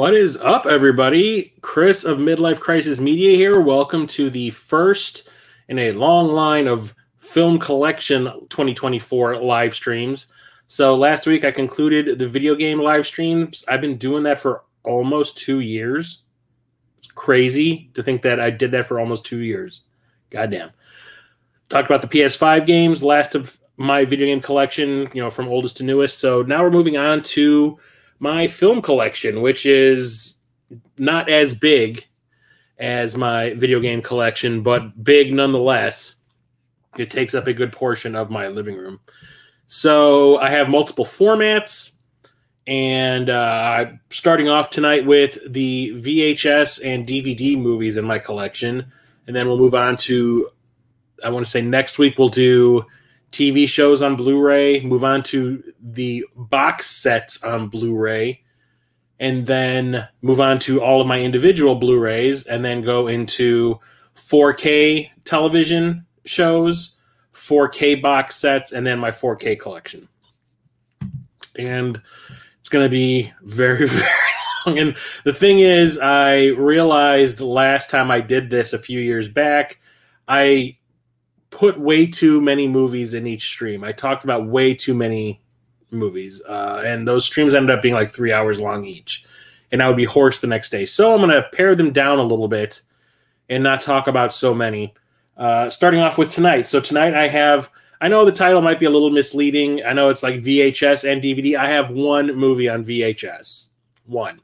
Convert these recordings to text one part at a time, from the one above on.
What is up, everybody? Chris of Midlife Crisis Media here. Welcome to the first in a long line of Film Collection 2024 live streams. So, last week I concluded the video game live streams. I've been doing that for almost two years. It's crazy to think that I did that for almost two years. Goddamn. Talked about the PS5 games, last of my video game collection, you know, from oldest to newest. So, now we're moving on to my film collection, which is not as big as my video game collection, but big nonetheless. It takes up a good portion of my living room. So I have multiple formats, and uh, starting off tonight with the VHS and DVD movies in my collection, and then we'll move on to. I want to say next week we'll do TV shows on Blu-ray, move on to the box sets on Blu-ray, and then move on to all of my individual Blu-rays, and then go into 4K television shows, 4K box sets, and then my 4K collection. And it's going to be very, very long. And the thing is, I realized last time I did this a few years back, I put way too many movies in each stream. I talked about way too many movies, uh, and those streams ended up being like three hours long each, and I would be hoarse the next day. So I'm going to pare them down a little bit and not talk about so many. Uh, starting off with tonight. So tonight I have. I know the title might be a little misleading. I know it's like VHS and DVD. I have one movie on VHS, one,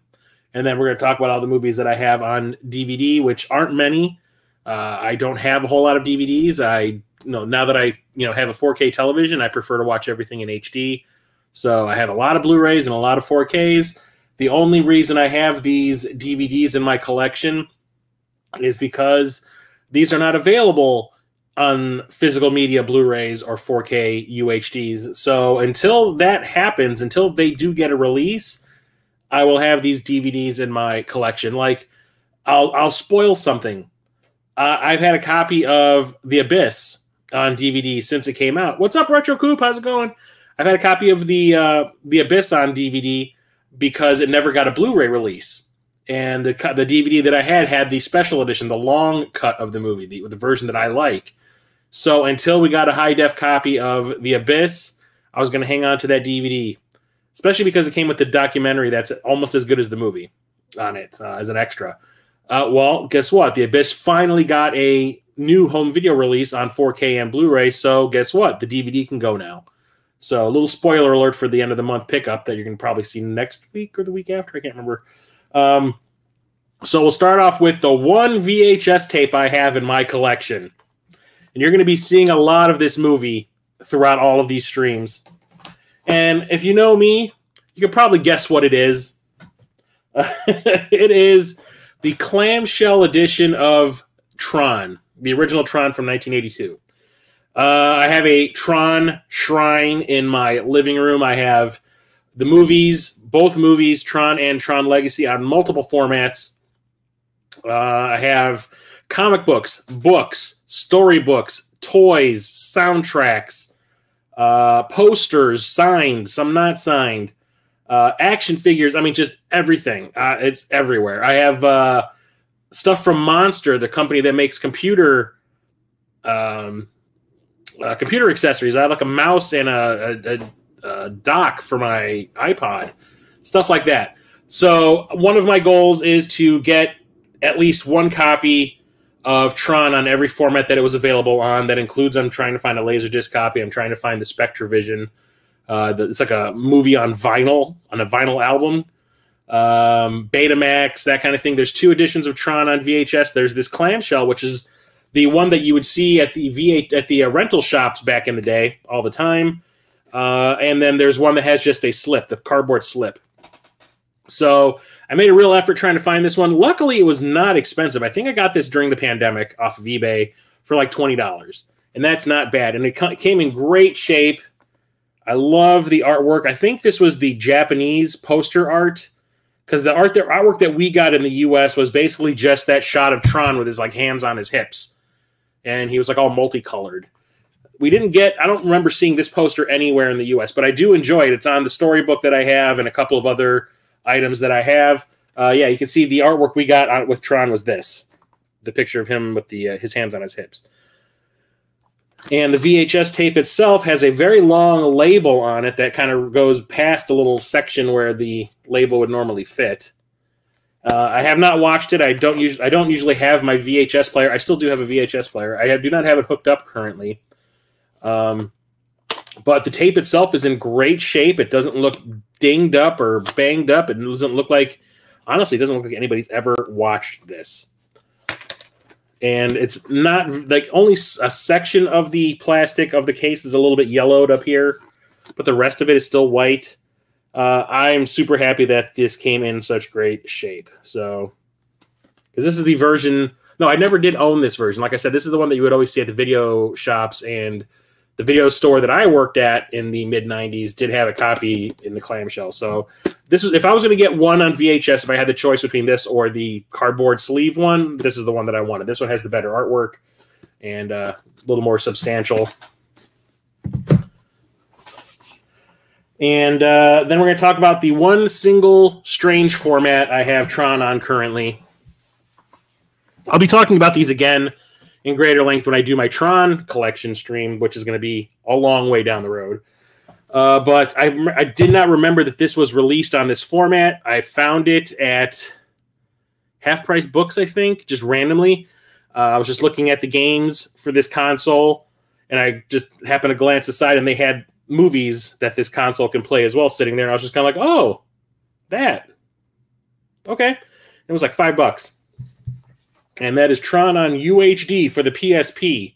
and then we're going to talk about all the movies that I have on DVD, which aren't many. Uh, I don't have a whole lot of DVDs. I you know now that I you know have a 4K television, I prefer to watch everything in HD. So I have a lot of Blu-rays and a lot of 4Ks. The only reason I have these DVDs in my collection is because these are not available on physical media Blu-rays or 4K UHDs. So until that happens, until they do get a release, I will have these DVDs in my collection. Like I'll I'll spoil something uh, I've had a copy of The Abyss on DVD since it came out. What's up, Retro Coop? How's it going? I've had a copy of the uh, The Abyss on DVD because it never got a Blu-ray release, and the the DVD that I had had the special edition, the long cut of the movie, the, the version that I like. So until we got a high def copy of The Abyss, I was going to hang on to that DVD, especially because it came with the documentary that's almost as good as the movie on it uh, as an extra. Uh, well, guess what? The Abyss finally got a new home video release on 4K and Blu-ray. So guess what? The DVD can go now. So a little spoiler alert for the end of the month pickup that you're going to probably see next week or the week after. I can't remember. Um, so we'll start off with the one VHS tape I have in my collection. And you're going to be seeing a lot of this movie throughout all of these streams. And if you know me, you can probably guess what it is. it is the clamshell edition of Tron, the original Tron from 1982. Uh, I have a Tron shrine in my living room. I have the movies, both movies, Tron and Tron Legacy, on multiple formats. Uh, I have comic books, books, storybooks, toys, soundtracks, uh, posters, signed, some not signed, uh, action figures. I mean, just everything. Uh, it's everywhere. I have uh, stuff from Monster, the company that makes computer um, uh, computer accessories. I have like a mouse and a, a, a, dock for my iPod, stuff like that. So one of my goals is to get at least one copy of Tron on every format that it was available on. That includes I'm trying to find a Laserdisc copy. I'm trying to find the SelectaVision uh, it's like a movie on vinyl, on a vinyl album. Um, Betamax, that kind of thing. There's two editions of Tron on VHS. There's this clamshell, which is the one that you would see at the V8 at the uh, rental shops back in the day all the time. Uh, and then there's one that has just a slip, the cardboard slip. So I made a real effort trying to find this one. Luckily, it was not expensive. I think I got this during the pandemic off of eBay for like twenty dollars, and that's not bad. And it came in great shape. I love the artwork. I think this was the Japanese poster art because the art, the artwork that we got in the U.S. was basically just that shot of Tron with his like hands on his hips, and he was like all multicolored. We didn't get. I don't remember seeing this poster anywhere in the U.S., but I do enjoy it. It's on the storybook that I have and a couple of other items that I have. Uh, yeah, you can see the artwork we got on, with Tron was this, the picture of him with the uh, his hands on his hips. And the VHS tape itself has a very long label on it that kind of goes past the little section where the label would normally fit. Uh, I have not watched it. I don't usually I don't usually have my VHS player. I still do have a VHS player. I have, do not have it hooked up currently. Um, but the tape itself is in great shape. It doesn't look dinged up or banged up. It doesn't look like honestly, it doesn't look like anybody's ever watched this. And it's not like only a section of the plastic of the case is a little bit yellowed up here, but the rest of it is still white. Uh, I'm super happy that this came in such great shape. So, because this is the version. No, I never did own this version. Like I said, this is the one that you would always see at the video shops and the video store that I worked at in the mid '90s did have a copy in the clamshell. So this is if I was going to get one on VHS, if I had the choice between this or the cardboard sleeve one, this is the one that I wanted. This one has the better artwork and uh, a little more substantial. And uh, then we're going to talk about the one single strange format I have Tron on currently. I'll be talking about these again in greater length when I do my Tron collection stream, which is going to be a long way down the road. Uh, but I, I did not remember that this was released on this format. I found it at Half Price Books, I think, just randomly. Uh, I was just looking at the games for this console, and I just happened to glance aside, and they had movies that this console can play as well sitting there. And I was just kind of like, oh, that. Okay. It was like five bucks. And that is Tron on UHD for the PSP.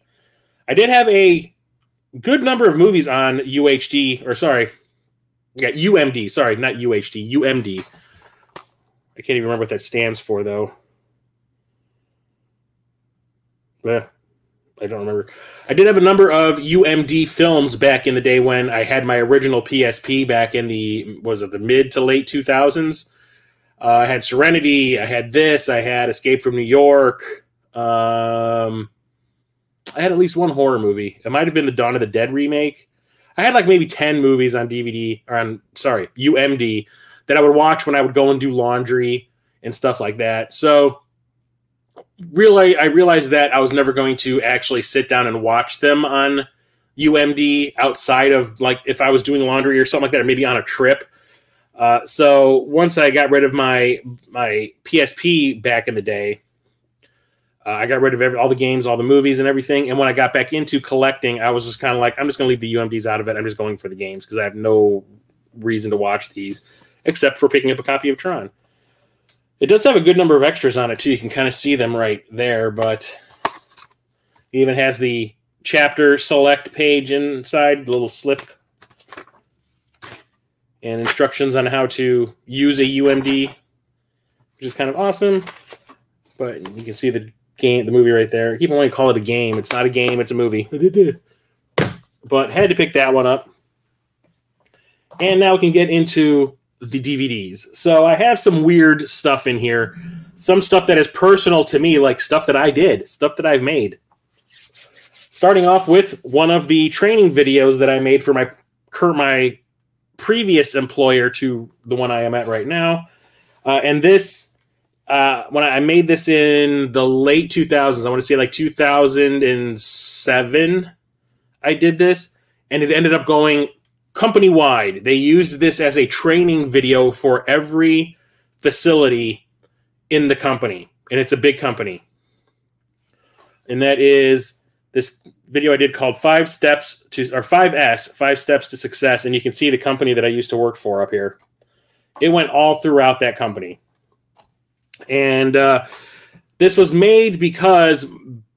I did have a good number of movies on UHD, or sorry, yeah, UMD. Sorry, not UHD, UMD. I can't even remember what that stands for, though. Yeah. I don't remember. I did have a number of UMD films back in the day when I had my original PSP back in the was it the mid to late two thousands. Uh, I had Serenity. I had this. I had Escape from New York. Um, I had at least one horror movie. It might have been the Dawn of the Dead remake. I had like maybe ten movies on DVD or on sorry UMD that I would watch when I would go and do laundry and stuff like that. So really I realized that I was never going to actually sit down and watch them on UMD outside of like if I was doing laundry or something like that, or maybe on a trip. Uh, so once I got rid of my my PSP back in the day, uh, I got rid of every, all the games, all the movies, and everything. And when I got back into collecting, I was just kind of like, I'm just going to leave the UMDs out of it. I'm just going for the games because I have no reason to watch these except for picking up a copy of Tron. It does have a good number of extras on it too. You can kind of see them right there, but it even has the chapter select page inside, the little slip, and instructions on how to use a UMD, which is kind of awesome. But you can see the game, the movie right there. Keep wanting to call it a game. It's not a game. It's a movie. but had to pick that one up. And now we can get into the DVDs. So I have some weird stuff in here. Some stuff that is personal to me, like stuff that I did, stuff that I've made. Starting off with one of the training videos that I made for my my previous employer to the one I am at right now. Uh, and this, uh, when I made this in the late 2000s, I want to say like 2007, I did this, and it ended up going company wide. They used this as a training video for every facility in the company, and it's a big company. And that is this video I did called Five Steps to, or 5S, Five Steps to Success. And you can see the company that I used to work for up here. It went all throughout that company. And uh, this was made because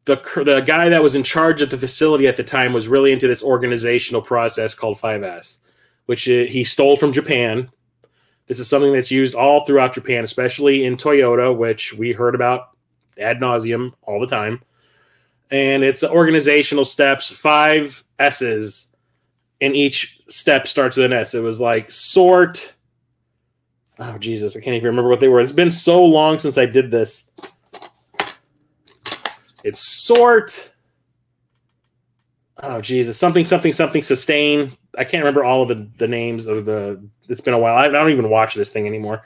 the the guy that was in charge of the facility at the time was really into this organizational process called 5S, which he stole from Japan. This is something that's used all throughout Japan, especially in Toyota, which we heard about ad nauseum all the time. And it's organizational steps, five S's, and each step starts with an S. It was like sort. Oh Jesus, I can't even remember what they were. It's been so long since I did this. It's sort. Oh Jesus, something, something, something. Sustain. I can't remember all of the the names of the. It's been a while. I, don't even watch this thing anymore.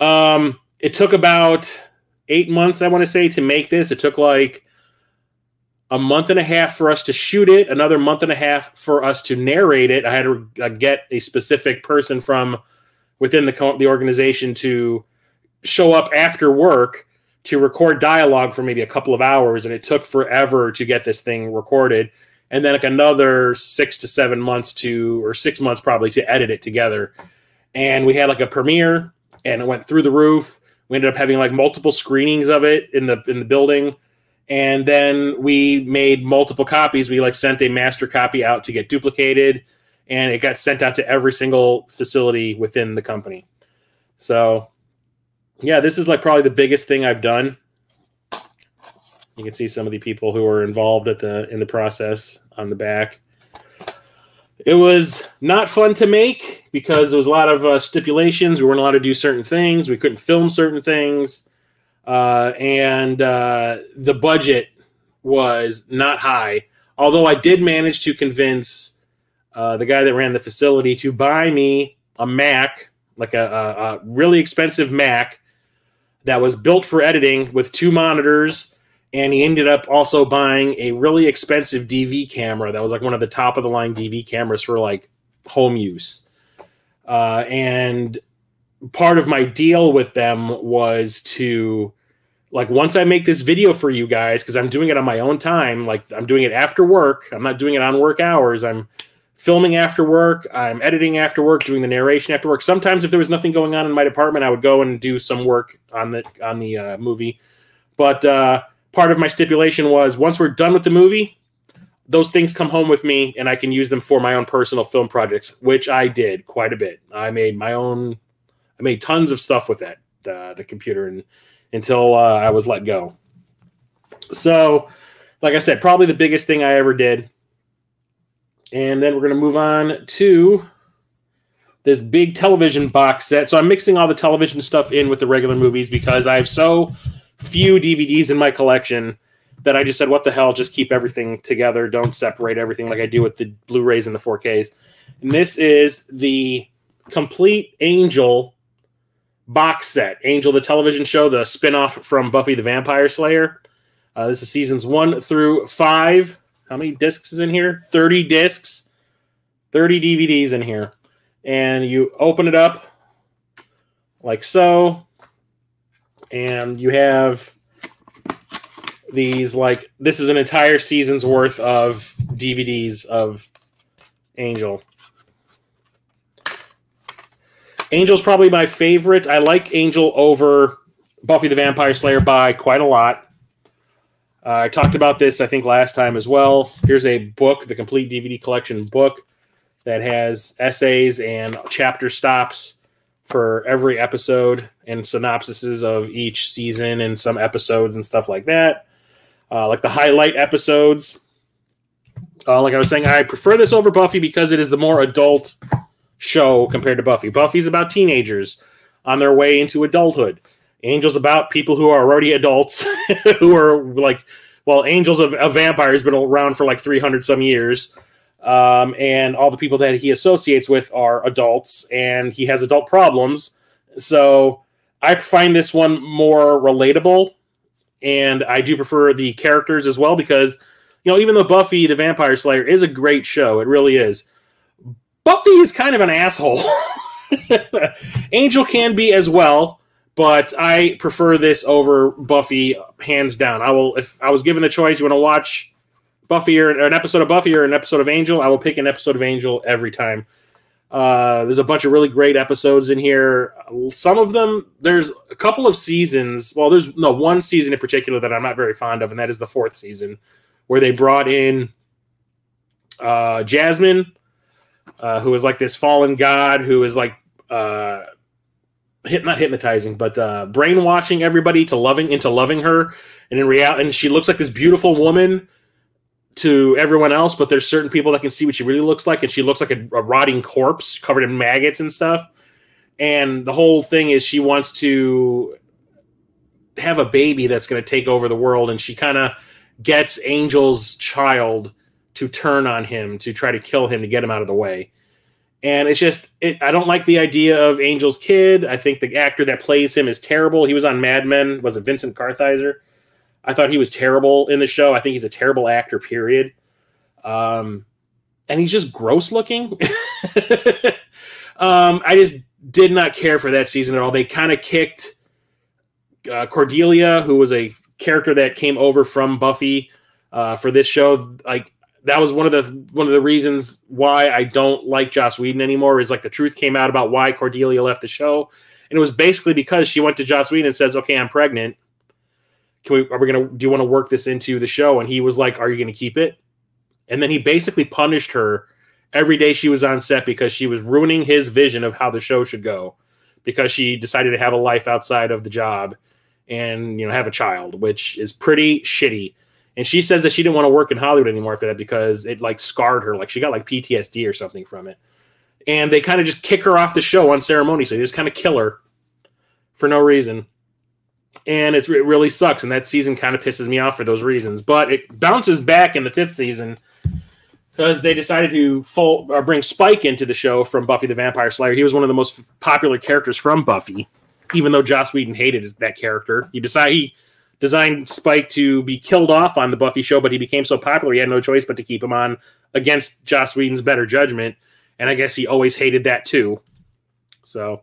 Um, it took about eight months, I want to say, to make this. It took like a month and a half for us to shoot it, another month and a half for us to narrate it. I had to uh, get a specific person from within the the organization to show up after work to record dialogue for maybe a couple of hours, and it took forever to get this thing recorded, and then like another six to seven months to, or six months probably to edit it together. And we had like a premiere, and it went through the roof. We ended up having like multiple screenings of it in the in the building and then we made multiple copies. We like sent a master copy out to get duplicated and it got sent out to every single facility within the company. So yeah this is like probably the biggest thing i've done. You can see some of the people who were involved at the in the process on the back. It was not fun to make because there was a lot of uh, stipulations. We weren't allowed to do certain things. We couldn't film certain things uh, and uh, the budget was not high. Although I did manage to convince uh, the guy that ran the facility to buy me a Mac, like a, a, a really expensive Mac that was built for editing with two monitors and he ended up also buying a really expensive DV camera that was like one of the top of the line DV cameras for like home use. Uh, and part of my deal with them was to like once I make this video for you guys, because I'm doing it on my own time, like I'm doing it after work. I'm not doing it on work hours. I'm filming after work. I'm editing after work, doing the narration after work. Sometimes, if there was nothing going on in my department, I would go and do some work on the on the uh, movie. But uh, part of my stipulation was once we're done with the movie, those things come home with me, and I can use them for my own personal film projects, which I did quite a bit. I made my own. I made tons of stuff with that uh, the computer and until uh, I was let go. So, like I said, probably the biggest thing I ever did. And then we're going to move on to this big television box set. So I'm mixing all the television stuff in with the regular movies because I have so few DVDs in my collection that I just said, what the hell, just keep everything together. Don't separate everything like I do with the Blu rays and the 4Ks. And this is the complete Angel box set Angel, the television show, the spinoff from Buffy the Vampire Slayer. Uh, this is seasons one through five. How many discs is in here? 30 discs, 30 DVDs in here. And you open it up like so. And you have these, like, this is an entire season's worth of DVDs of Angel. Angel's probably my favorite. I like Angel over Buffy the Vampire Slayer by quite a lot. Uh, I talked about this, I think, last time as well. Here's a book, the complete DVD collection book, that has essays and chapter stops for every episode and synopsises of each season and some episodes and stuff like that. Uh, like the highlight episodes. Uh, like I was saying, I prefer this over Buffy because it is the more adult show compared to Buffy. Buffy's about teenagers on their way into adulthood. Angel's about people who are already adults, who are like, well, Angel's a, a vampire has been around for like 300 some years. Um, and all the people that he associates with are adults, and he has adult problems. So I find this one more relatable, and I do prefer the characters as well because, you know, even though Buffy the Vampire Slayer is a great show, it really is Buffy is kind of an asshole. Angel can be as well, but I prefer this over Buffy hands down. I will if I was given the choice, you want to watch Buffy or an episode of Buffy or an episode of Angel, I will pick an episode of Angel every time. Uh, there's a bunch of really great episodes in here. Some of them, there's a couple of seasons. Well, there's no one season in particular that I'm not very fond of, and that is the fourth season, where they brought in uh, Jasmine uh, who is like this fallen god who is like uh, hit not hypnotizing, but uh, brainwashing everybody to loving into loving her. And in reality, and she looks like this beautiful woman to everyone else, but there's certain people that can see what she really looks like, and she looks like a, a rotting corpse covered in maggots and stuff. And the whole thing is she wants to have a baby that's going to take over the world, and she kind of gets Angel's child to turn on him to try to kill him to get him out of the way. And it's just, it, I don't like the idea of Angel's kid. I think the actor that plays him is terrible. He was on Mad Men. Was it Vincent Kartheiser? I thought he was terrible in the show. I think he's a terrible actor, period. Um, and he's just gross looking. um, I just did not care for that season at all. They kind of kicked uh, Cordelia, who was a character that came over from Buffy uh, for this show. Like that was one of the one of the reasons why I don't like Joss Whedon anymore. Is like the truth came out about why Cordelia left the show, and it was basically because she went to Joss Whedon and says, "Okay, I'm pregnant. Can we? Are we gonna? Do you want to work this into the show?" And he was like, "Are you gonna keep it?" And then he basically punished her every day she was on set because she was ruining his vision of how the show should go because she decided to have a life outside of the job and you know have a child, which is pretty shitty. And she says that she didn't want to work in Hollywood anymore after that because it like scarred her, like she got like PTSD or something from it. And they kind of just kick her off the show on ceremony, so they just kind of kill her for no reason. And it really sucks, and that season kind of pisses me off for those reasons. But it bounces back in the fifth season because they decided to full, bring Spike into the show from Buffy the Vampire Slayer. He was one of the most popular characters from Buffy, even though Joss Whedon hated that character. He decided he designed Spike to be killed off on the Buffy show, but he became so popular he had no choice but to keep him on against Joss Whedon's better judgment. And I guess he always hated that too. So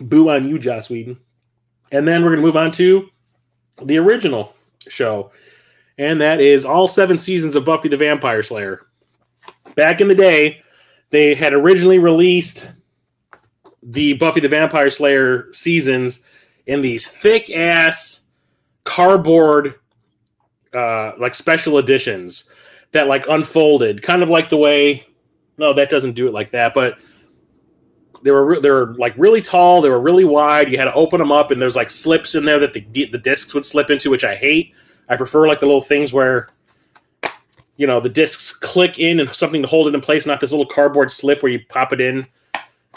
boo on you, Joss Whedon. And then we're gonna move on to the original show and that is all seven seasons of Buffy the Vampire Slayer. Back in the day, they had originally released the Buffy the Vampire Slayer seasons in these thick ass cardboard uh like special editions that like unfolded kind of like the way no that doesn't do it like that but they were they were like really tall they were really wide you had to open them up and there's like slips in there that the the discs would slip into which I hate I prefer like the little things where you know the discs click in and something to hold it in place, not this little cardboard slip where you pop it in.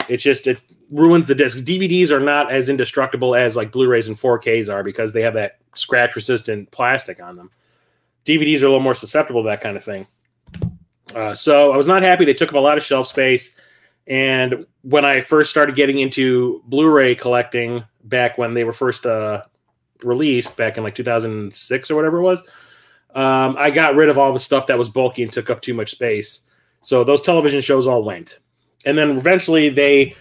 It's just it ruins the discs. DVDs are not as indestructible as like Blu-rays and 4Ks are because they have that scratch resistant plastic on them. DVDs are a little more susceptible to that kind of thing. Uh, so I was not happy. They took up a lot of shelf space. And when I first started getting into Blu-ray collecting, back when they were first uh, released back in like 2006 or whatever it was, um, I got rid of all the stuff that was bulky and took up too much space. So those television shows all went. And then eventually they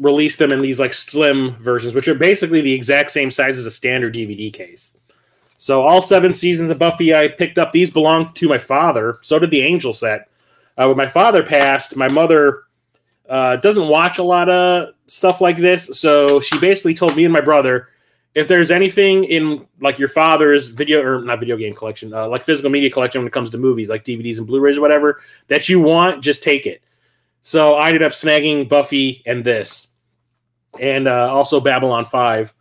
released them in these like slim versions, which are basically the exact same size as a standard DVD case. So all seven seasons of Buffy, I picked up. These belonged to my father. So did the Angel set. Uh, when my father passed, my mother uh, doesn't watch a lot of stuff like this. So she basically told me and my brother, if there's anything in like your father's video or not video game collection, uh, like physical media collection when it comes to movies, like DVDs and Blu-rays or whatever, that you want, just take it. So I ended up snagging Buffy and this, and uh, also Babylon Five,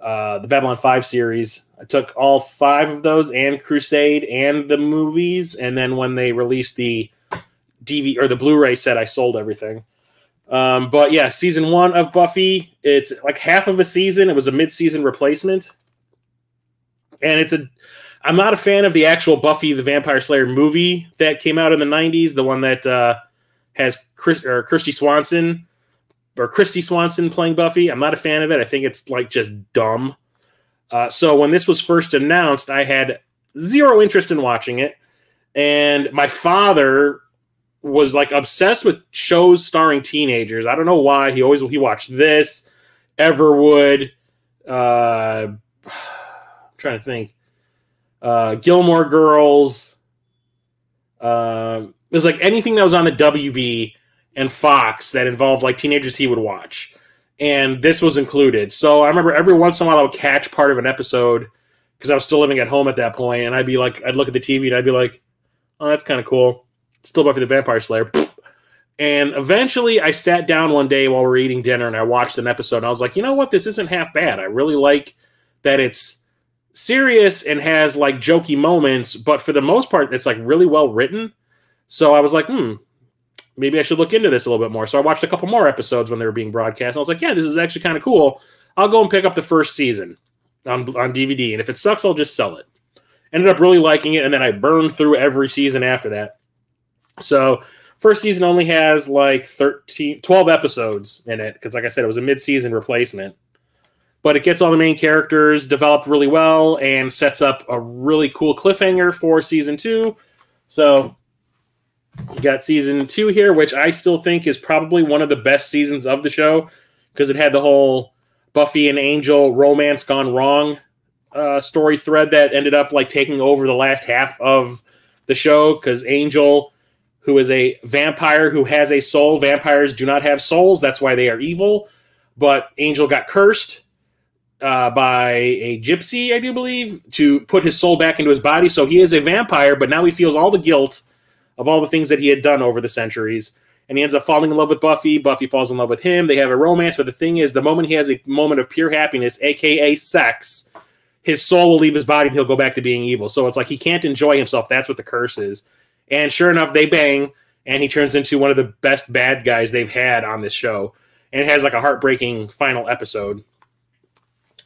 uh, the Babylon Five series. I took all five of those and Crusade and the movies, and then when they released the DVD or the Blu-ray set, I sold everything. Um, but yeah, season one of Buffy, it's like half of a season. It was a mid-season replacement, and it's a. I'm not a fan of the actual Buffy the Vampire Slayer movie that came out in the '90s, the one that uh, has Chris or Kristy Swanson or Kristy Swanson playing Buffy. I'm not a fan of it. I think it's like just dumb. Uh, so when this was first announced, I had zero interest in watching it, and my father was like obsessed with shows starring teenagers. I don't know why. He always he watched this, Everwood, uh I'm trying to think. Uh Gilmore Girls. Uh, it was like anything that was on the WB and Fox that involved like teenagers he would watch. And this was included. So I remember every once in a while I would catch part of an episode because I was still living at home at that point, and I'd be like, I'd look at the TV and I'd be like, "Oh, that's kind of cool." still Buffy the Vampire Slayer. And eventually I sat down one day while we are eating dinner and I watched an episode and I was like, you know what? This isn't half bad. I really like that it's serious and has like jokey moments, but for the most part, it's like really well written. So I was like, hmm, maybe I should look into this a little bit more. So I watched a couple more episodes when they were being broadcast. And I was like, yeah, this is actually kind of cool. I'll go and pick up the first season on, on DVD. And if it sucks, I'll just sell it. Ended up really liking it. And then I burned through every season after that. So first season only has like 13 12 episodes in it because like i said it was a mid-season replacement but it gets all the main characters developed really well and sets up a really cool cliffhanger for season two so we got season two here which i still think is probably one of the best seasons of the show because it had the whole buffy and angel romance gone wrong uh, story thread that ended up like taking over the last half of the show because angel who is a vampire who has a soul. Vampires do not have souls. That's why they are evil. But Angel got cursed uh, by a gypsy, I do believe, to put his soul back into his body. So he is a vampire, but now he feels all the guilt of all the things that he had done over the centuries. And he ends up falling in love with Buffy. Buffy falls in love with him. They have a romance. But the thing is, the moment he has a moment of pure happiness, aka sex, his soul will leave his body and he'll go back to being evil. So it's like he can't enjoy himself. That's what the curse is. And sure enough, they bang, and he turns into one of the best bad guys they've had on this show. And it has like a heartbreaking final episode.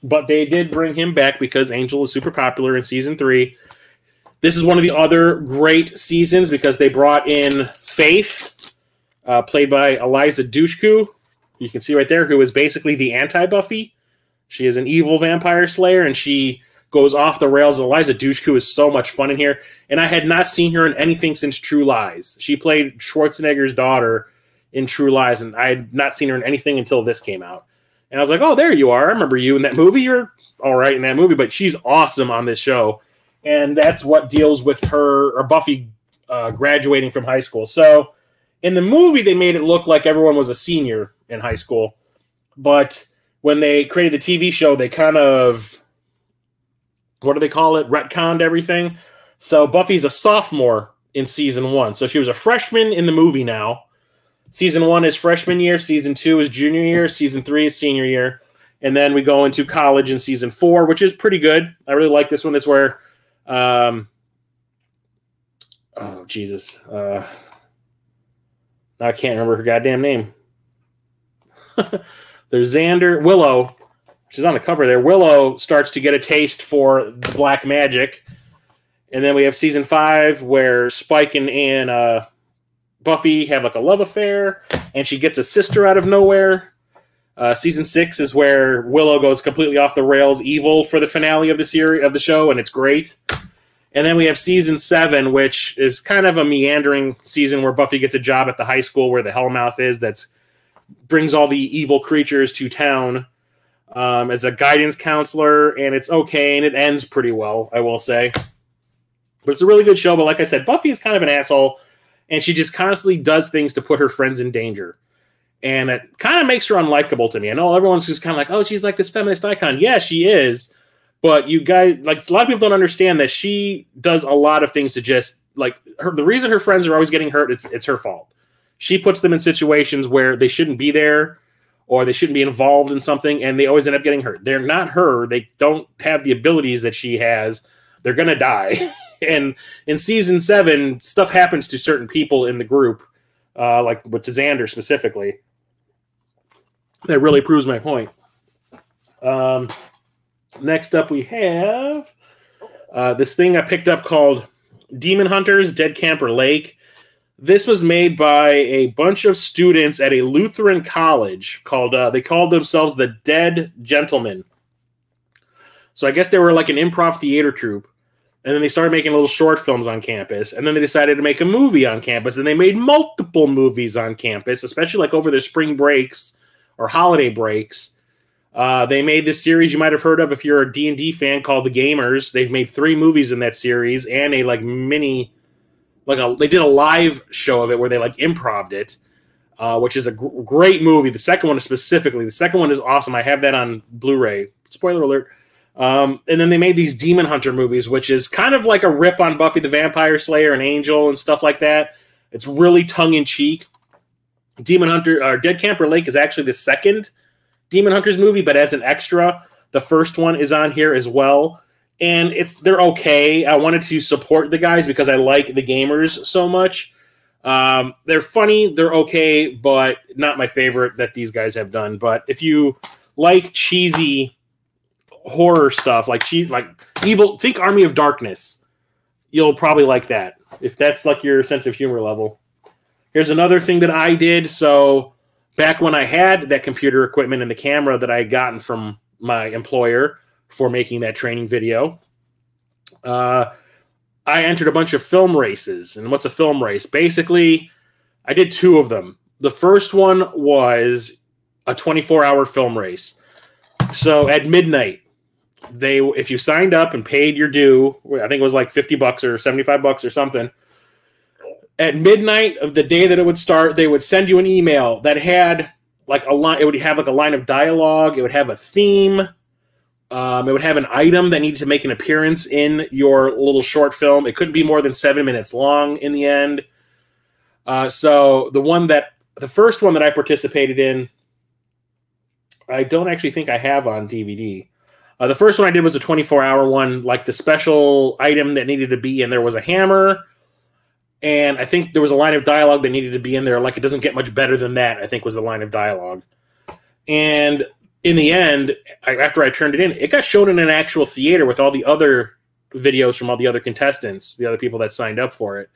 But they did bring him back because Angel is super popular in season three. This is one of the other great seasons because they brought in Faith, uh, played by Eliza Dushku. You can see right there, who is basically the anti Buffy. She is an evil vampire slayer, and she goes off the rails. Eliza Dushku is so much fun in here, and I had not seen her in anything since True Lies. She played Schwarzenegger's daughter in True Lies, and I had not seen her in anything until this came out. And I was like, "Oh, there you are! I remember you in that movie. You're all right in that movie." But she's awesome on this show, and that's what deals with her or Buffy uh, graduating from high school. So in the movie, they made it look like everyone was a senior in high school, but when they created the TV show, they kind of what do they call it? Retconned everything. So Buffy's a sophomore in season one. So she was a freshman in the movie now. Season one is freshman year. Season two is junior year. Season three is senior year. And then we go into college in season four, which is pretty good. I really like this one. It's where, um, oh Jesus, uh, I can't remember her goddamn name. There's Xander Willow she's on the cover there. Willow starts to get a taste for the black magic. And then we have season five where Spike and, uh, Buffy have like a love affair, and she gets a sister out of nowhere. Uh, season six is where Willow goes completely off the rails, evil for the finale of the series of the show, and it's great. And then we have season seven, which is kind of a meandering season where Buffy gets a job at the high school where the Hellmouth is. That's brings all the evil creatures to town um, as a guidance counselor, and it's okay, and it ends pretty well, I will say. But it's a really good show. But like I said, Buffy is kind of an asshole, and she just constantly does things to put her friends in danger. And it kind of makes her unlikable to me. I know everyone's just kind of like, oh, she's like this feminist icon. Yeah, she is. But you guys, like, a lot of people don't understand that she does a lot of things to just, like, her. The reason her friends are always getting hurt, it's, it's her fault. She puts them in situations where they shouldn't be there or they shouldn't be involved in something and they always end up getting hurt. They're not her. They don't have the abilities that she has. They're going to die. and in season seven, stuff happens to certain people in the group, uh, like with Xander specifically. That really proves my point. Um, next up, we have uh, this thing I picked up called Demon Hunters Dead Camper Lake. This was made by a bunch of students at a Lutheran college called, uh, they called themselves the Dead Gentlemen. So I guess they were like an improv theater troupe. And then they started making little short films on campus. And then they decided to make a movie on campus. And they made multiple movies on campus, especially like over their spring breaks or holiday breaks. Uh, they made this series you might have heard of if you're a D&D fan called The Gamers. They've made three movies in that series and a like mini like a they did a live show of it where they like improved it, uh, which is a gr- great movie. The second one is specifically the second one is awesome. I have that on Blu-ray. Spoiler alert. Um, and then they made these Demon Hunter movies, which is kind of like a rip on Buffy the Vampire Slayer and Angel and stuff like that. It's really tongue in cheek. Demon Hunter or Dead Camper Lake is actually the second Demon Hunters movie, but as an extra, the first one is on here as well and it's they're okay. I wanted to support the guys because I like the gamers so much. Um, they're funny, they're okay, but not my favorite that these guys have done. But if you like cheesy horror stuff, like cheese, like evil, think Army of Darkness, you'll probably like that if that's like your sense of humor level. Here's another thing that I did. So back when I had that computer equipment and the camera that I had gotten from my employer for making that training video, uh, I entered a bunch of film races. And what's a film race? Basically, I did two of them. The first one was a 24 hour film race. So at midnight, they if you signed up and paid your due, I think it was like 50 bucks or 75 bucks or something. At midnight of the day that it would start, they would send you an email that had like a line. It would have like a line of dialogue. It would have a theme. Um, it would have an item that needed to make an appearance in your little short film. It couldn't be more than seven minutes long in the end. Uh, so the one that the first one that I participated in, I don't actually think I have on DVD. Uh, the first one I did was a 24 hour one. Like the special item that needed to be in there was a hammer. And I think there was a line of dialogue that needed to be in there. Like it doesn't get much better than that, I think was the line of dialogue. And in the end, I, after I turned it in, it got shown in an actual theater with all the other videos from all the other contestants, the other people that signed up for it.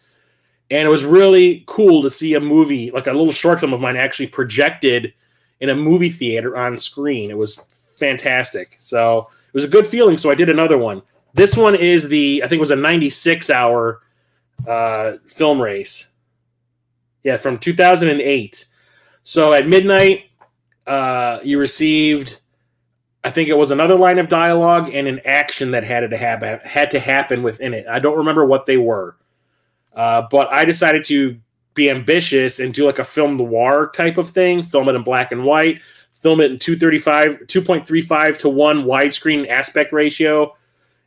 And it was really cool to see a movie, like a little short film of mine, actually projected in a movie theater on screen. It was fantastic. So it was a good feeling. So I did another one. This one is the I think it was a 96 hour uh, film race. Yeah, from 2008. So at midnight, uh, you received, I think it was another line of dialogue and an action that had to happen had to happen within it. I don't remember what they were, uh, but I decided to be ambitious and do like a film noir type of thing, film it in black and white film it in 235 2.35 to 1 widescreen aspect ratio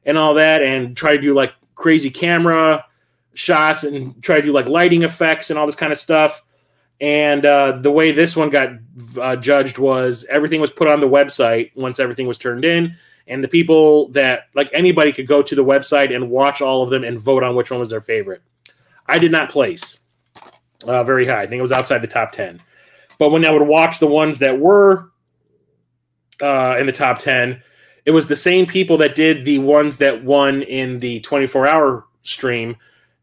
and all that and try to do like crazy camera shots and try to do like lighting effects and all this kind of stuff. And uh, the way this one got uh, judged was everything was put on the website once everything was turned in. And the people that like anybody could go to the website and watch all of them and vote on which one was their favorite. I did not place uh, very high. I think it was outside the top 10 but when I would watch the ones that were uh, in the top 10, it was the same people that did the ones that won in the 24 hour stream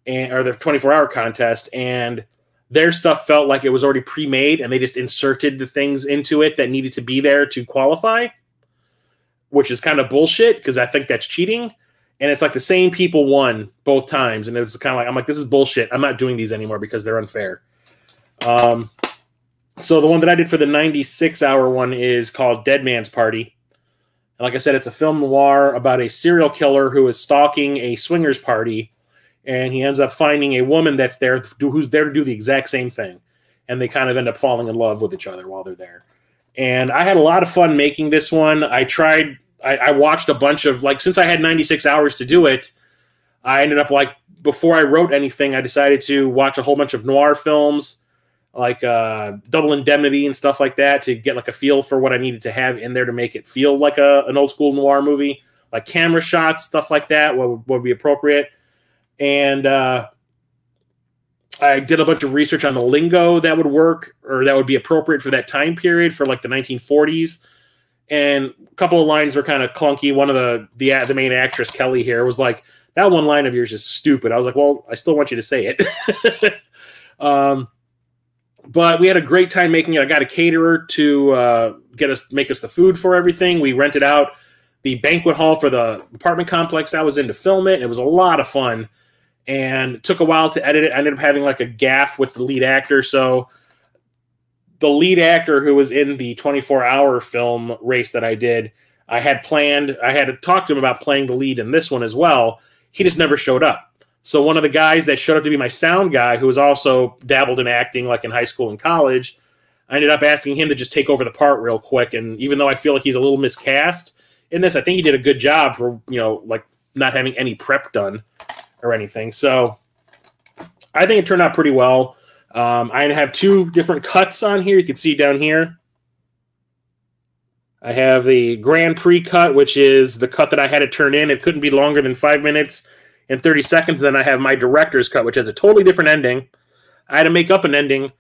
and, or the 24 hour contest. And their stuff felt like it was already pre made and they just inserted the things into it that needed to be there to qualify, which is kind of bullshit because I think that's cheating. And it's like the same people won both times. And it was kind of like, I'm like, this is bullshit. I'm not doing these anymore because they're unfair. Um, so the one that I did for the 96 hour one is called Dead Man's Party. And like I said, it's a film noir about a serial killer who is stalking a swingers party, and he ends up finding a woman that's there who's there to do the exact same thing, and they kind of end up falling in love with each other while they're there. And I had a lot of fun making this one. I tried. I, I watched a bunch of like since I had 96 hours to do it. I ended up like before I wrote anything, I decided to watch a whole bunch of noir films like uh, double indemnity and stuff like that to get like a feel for what I needed to have in there to make it feel like a, an old school noir movie, like camera shots, stuff like that, what would, would be appropriate. And uh, I did a bunch of research on the lingo that would work or that would be appropriate for that time period for like the 1940s. And a couple of lines were kind of clunky. One of the the the main actress Kelly here was like, "That one line of yours is stupid." I was like, "Well, I still want you to say it." um, but we had a great time making it. I got a caterer to uh, get us make us the food for everything. We rented out the banquet hall for the apartment complex I was in to film it. It was a lot of fun, and it took a while to edit it. I ended up having like a gaff with the lead actor, so the lead actor who was in the 24 hour film race that I did, I had planned. I had to talk to him about playing the lead in this one as well. He just never showed up. So one of the guys that showed up to be my sound guy, who was also dabbled in acting like in high school and college, I ended up asking him to just take over the part real quick. And even though I feel like he's a little miscast in this, I think he did a good job for you know like not having any prep done or anything. So I think it turned out pretty well. Um, I have two different cuts on here. You can see down here. I have the Grand Prix cut, which is the cut that I had to turn in. It couldn't be longer than five minutes and 30 seconds. Then I have my director's cut, which has a totally different ending. I had to make up an ending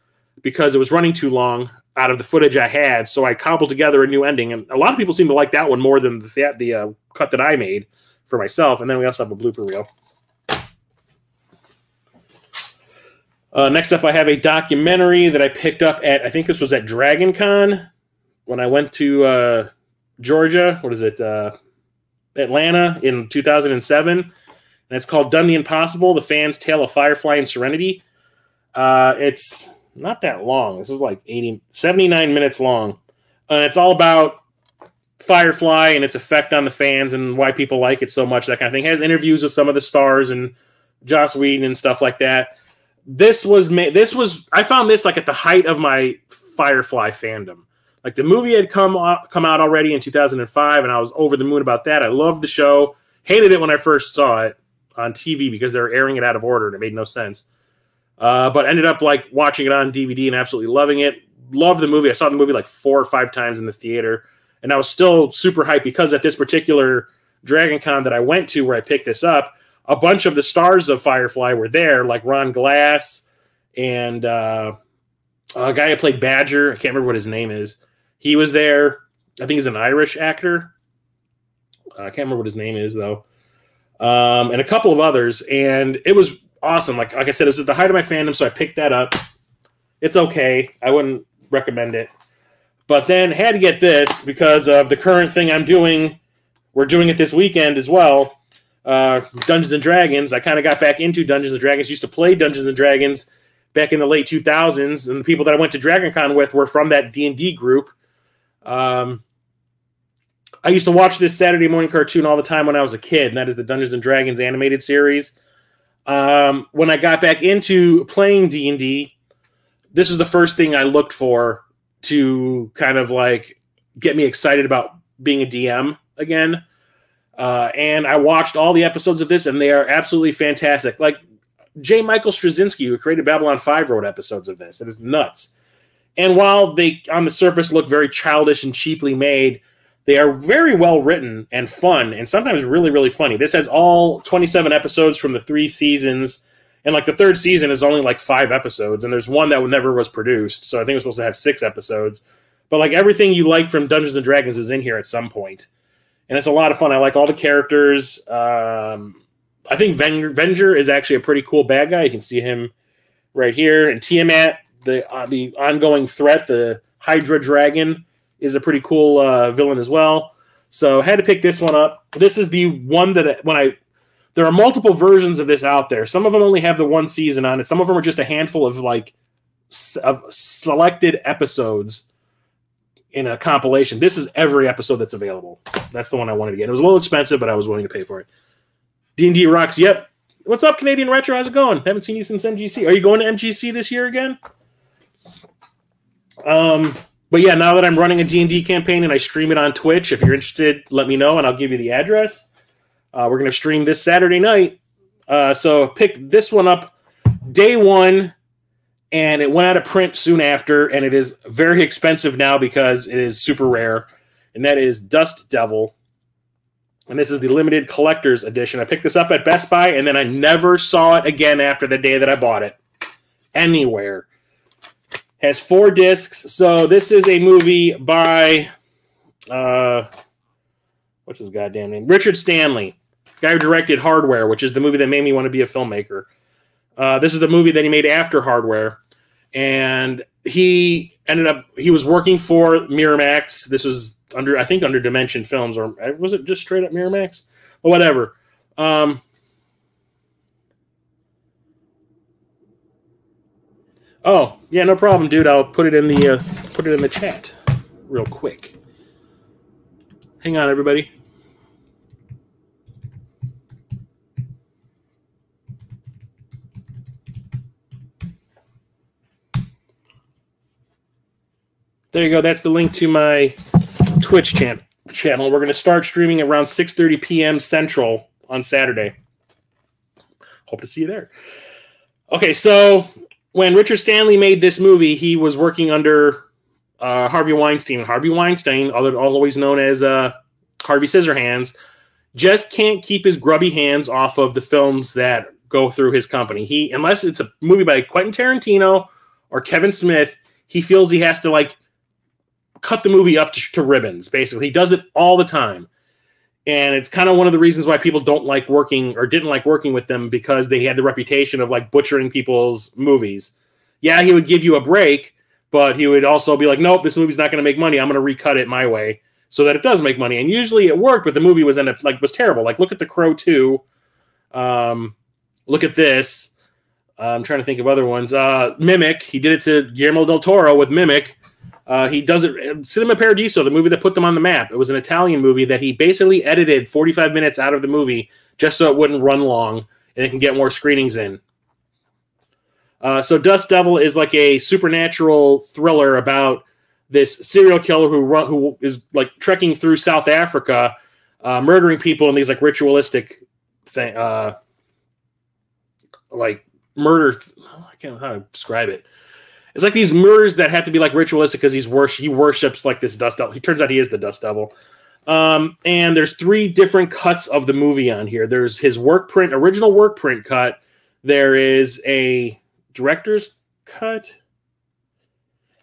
because it was running too long out of the footage I had. So I cobbled together a new ending, and a lot of people seem to like that one more than the the uh, cut that I made for myself. And then we also have a blooper reel. Uh, next up, I have a documentary that I picked up at, I think this was at Dragon Con when I went to uh, Georgia. What is it? Uh, Atlanta in 2007. And it's called Done the Impossible The Fans' Tale of Firefly and Serenity. Uh, it's not that long. This is like 80, 79 minutes long. And it's all about Firefly and its effect on the fans and why people like it so much, that kind of thing. It has interviews with some of the stars and Joss Whedon and stuff like that this was made. This was I found this like at the height of my Firefly fandom. Like the movie had come out, come out already in 2005, and I was over the moon about that. I loved the show. Hated it when I first saw it on TV because they were airing it out of order and it made no sense. Uh, but ended up like watching it on DVD and absolutely loving it. Loved the movie. I saw the movie like four or five times in the theater, and I was still super hyped because at this particular Dragon Con that I went to where I picked this up, a bunch of the stars of Firefly were there, like Ron Glass and uh, a guy who played Badger. I can't remember what his name is. He was there. I think he's an Irish actor. Uh, I can't remember what his name is though. Um, and a couple of others, and it was awesome. Like like I said, it was at the height of my fandom, so I picked that up. It's okay. I wouldn't recommend it. But then had to get this because of the current thing I'm doing. We're doing it this weekend as well uh, Dungeons and Dragons. I kind of got back into Dungeons and Dragons. Used to play Dungeons and Dragons back in the late 2000s, and the people that I went to Dragon Con with were from that D and D group. Um, I used to watch this Saturday morning cartoon all the time when I was a kid, and that is the Dungeons and Dragons animated series. Um, when I got back into playing D and D, this was the first thing I looked for to kind of like get me excited about being a DM again. Uh, and I watched all the episodes of this, and they are absolutely fantastic. Like J. Michael Straczynski, who created Babylon 5, wrote episodes of this. It is nuts. And while they, on the surface, look very childish and cheaply made, they are very well written and fun, and sometimes really, really funny. This has all 27 episodes from the three seasons, and like the third season is only like five episodes, and there's one that never was produced. So I think it was supposed to have six episodes. But like everything you like from Dungeons and Dragons is in here at some point and it's a lot of fun. I like all the characters. Um, I think Ven- Venger is actually a pretty cool bad guy. You can see him right here, and Tiamat, the uh, the ongoing threat, the Hydra Dragon, is a pretty cool uh, villain as well. So I had to pick this one up. This is the one that when I there are multiple versions of this out there. Some of them only have the one season on it. Some of them are just a handful of like of selected episodes in a compilation. This is every episode that's available. That's the one I wanted to get. It was a little expensive, but I was willing to pay for it. D&D rocks. Yep. What's up, Canadian Retro? How's it going? Haven't seen you since MGC. Are you going to MGC this year again? Um, but yeah, now that I'm running a D&D campaign and I stream it on Twitch, if you're interested, let me know and I'll give you the address. Uh, we're going to stream this Saturday night. Uh, so pick this one up day one and it went out of print soon after, and it is very expensive now because it is super rare, and that is Dust Devil. And this is the limited collector's edition. I picked this up at Best Buy, and then I never saw it again after the day that I bought it. Anywhere. Has four discs. So this is a movie by uh what's his goddamn name? Richard Stanley. Guy who directed Hardware, which is the movie that made me want to be a filmmaker. Uh, this is the movie that he made after Hardware and he ended up he was working for Miramax. This was under I think under Dimension Films or was it just straight up Miramax or whatever. Um, oh yeah, no problem, dude. I'll put it in the uh, put it in the chat real quick. Hang on, everybody. There you go. That's the link to my Twitch channel. Channel. We're going to start streaming around 6:30 p.m. Central on Saturday. Hope to see you there. Okay, so when Richard Stanley made this movie, he was working under uh, Harvey Weinstein. Harvey Weinstein, always known as uh, Harvey Scissorhands, just can't keep his grubby hands off of the films that go through his company. He, unless it's a movie by Quentin Tarantino or Kevin Smith, he feels he has to like cut the movie up to, to ribbons. Basically, he does it all the time. and it's kind of one of the reasons why people don't like working or didn't like working with them because they had the reputation of like butchering people's movies. Yeah, he would give you a break, but he would also be like, "Nope, this movie's not going to make money. I'm going to recut it my way so that it does make money." And usually it worked, but the movie was ended like was terrible. Like look at The Crow two. Um, look at this. Uh, I'm trying to think of other ones. Uh, Mimic. He did it to Guillermo del Toro with Mimic. Uh, he does it. Cinema Paradiso, the movie that put them on the map. It was an Italian movie that he basically edited 45 minutes out of the movie just so it wouldn't run long and it can get more screenings in. Uh, so Dust Devil is like a supernatural thriller about this serial killer who run, who is like trekking through South Africa, uh, murdering people in these like ritualistic thing, uh, like murder. I can't know how to describe it. It's like these murders that have to be like ritualistic because he's worship he worships like this dust devil. He turns out he is the dust devil. Um, and there's three different cuts of the movie on here. There's his work print, original work print cut. There is a director's cut.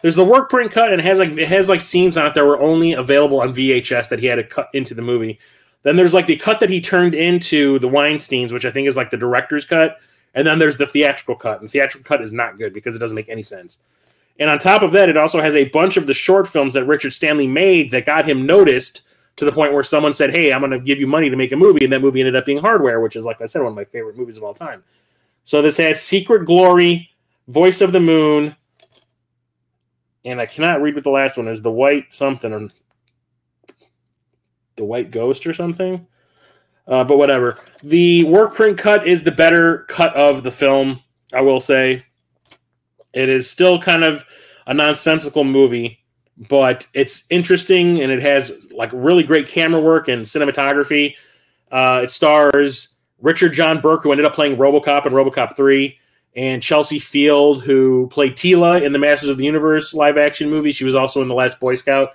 There's the work print cut, and it has like it has like scenes on it that were only available on VHS that he had to cut into the movie. Then there's like the cut that he turned into the Weinstein's, which I think is like the director's cut, and then there's the theatrical cut. And the theatrical cut is not good because it doesn't make any sense. And on top of that, it also has a bunch of the short films that Richard Stanley made that got him noticed to the point where someone said, Hey, I'm going to give you money to make a movie. And that movie ended up being Hardware, which is, like I said, one of my favorite movies of all time. So this has Secret Glory, Voice of the Moon, and I cannot read what the last one is the White something or the White Ghost or something. Uh, but whatever. The work print cut is the better cut of the film, I will say. It is still kind of a nonsensical movie, but it's interesting and it has like really great camera work and cinematography. Uh, it stars Richard John Burke, who ended up playing Robocop in Robocop 3, and Chelsea Field, who played Teela in the Masters of the Universe live action movie. She was also in The Last Boy Scout.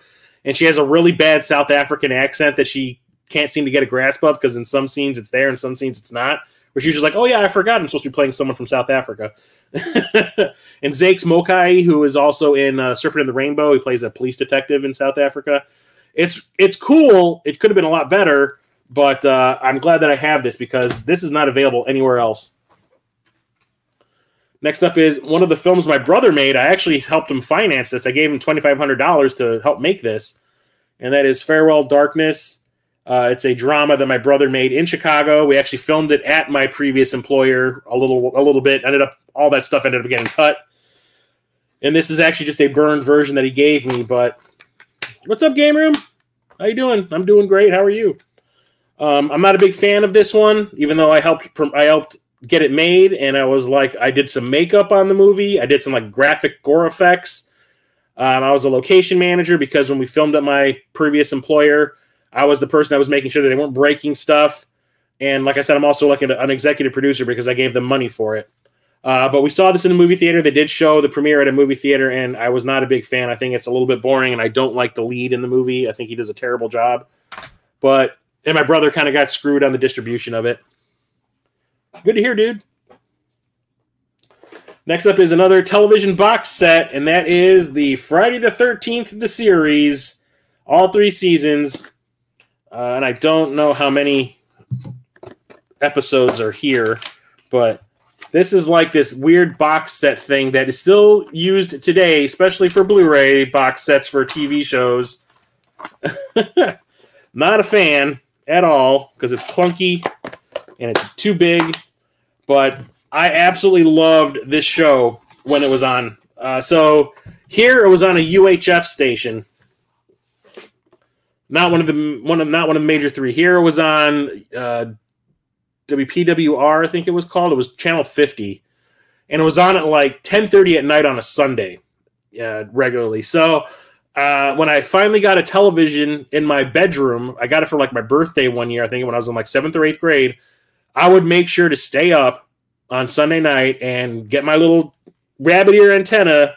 And she has a really bad South African accent that she can't seem to get a grasp of because in some scenes it's there, in some scenes it's not. Where she's just like, oh yeah, I forgot I'm supposed to be playing someone from South Africa. and Zakes Mokae, who is also in uh, Serpent in the Rainbow, he plays a police detective in South Africa. It's it's cool. It could have been a lot better, but uh, I'm glad that I have this because this is not available anywhere else. Next up is one of the films my brother made. I actually helped him finance this. I gave him $2,500 to help make this, and that is Farewell Darkness uh, it's a drama that my brother made in Chicago. We actually filmed it at my previous employer a little a little bit. Ended up all that stuff ended up getting cut. And this is actually just a burned version that he gave me. But what's up, Game Room? How you doing? I'm doing great. How are you? Um, I'm not a big fan of this one, even though I helped I helped get it made, and I was like I did some makeup on the movie. I did some like graphic gore effects. Um, I was a location manager because when we filmed at my previous employer, I was the person that was making sure that they weren't breaking stuff. And like I said, I'm also like an, an executive producer because I gave them money for it. Uh, but we saw this in a movie theater. They did show the premiere at a movie theater, and I was not a big fan. I think it's a little bit boring, and I don't like the lead in the movie. I think he does a terrible job. But and my brother kind of got screwed on the distribution of it. Good to hear, dude. Next up is another television box set, and that is the Friday the 13th of the series, all three seasons, uh, and I don't know how many episodes are here, but this is like this weird box set thing that is still used today, especially for Blu-ray box sets for TV shows. Not a fan at all because it's clunky and it's too big, but I absolutely loved this show when it was on. Uh, so here it was on a UHF station not one of the one of not one of the major three. Here was on uh, WPWR, I think it was called. It was channel fifty, and it was on at like ten thirty at night on a Sunday, uh, regularly. So uh, when I finally got a television in my bedroom, I got it for like my birthday one year. I think when I was in like seventh or eighth grade, I would make sure to stay up on Sunday night and get my little rabbit ear antenna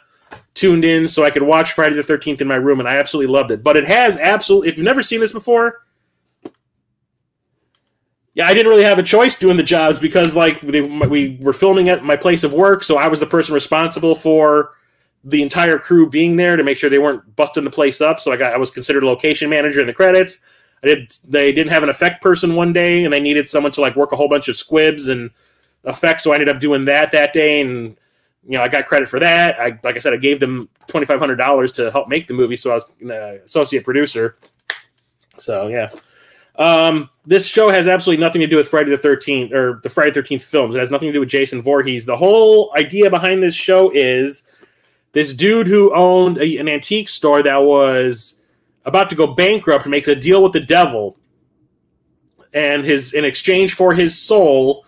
tuned in so I could watch Friday the 13th in my room, and I absolutely loved it. But it has absolutely, if you've never seen this before, yeah, I didn't really have a choice doing the jobs because, like, they, we were filming at my place of work, so I was the person responsible for the entire crew being there to make sure they weren't busting the place up. So I got I was considered a location manager in the credits. I did. They didn't have an effect person one day, and they needed someone to like work a whole bunch of squibs and effects. So I ended up doing that that day, and you know I got credit for that. I like I said, I gave them twenty five hundred dollars to help make the movie, so I was an uh, associate producer. So yeah. Um, this show has absolutely nothing to do with Friday the Thirteenth or the Friday Thirteenth films. It has nothing to do with Jason Voorhees. The whole idea behind this show is this dude who owned a, an antique store that was about to go bankrupt makes a deal with the devil, and his in exchange for his soul,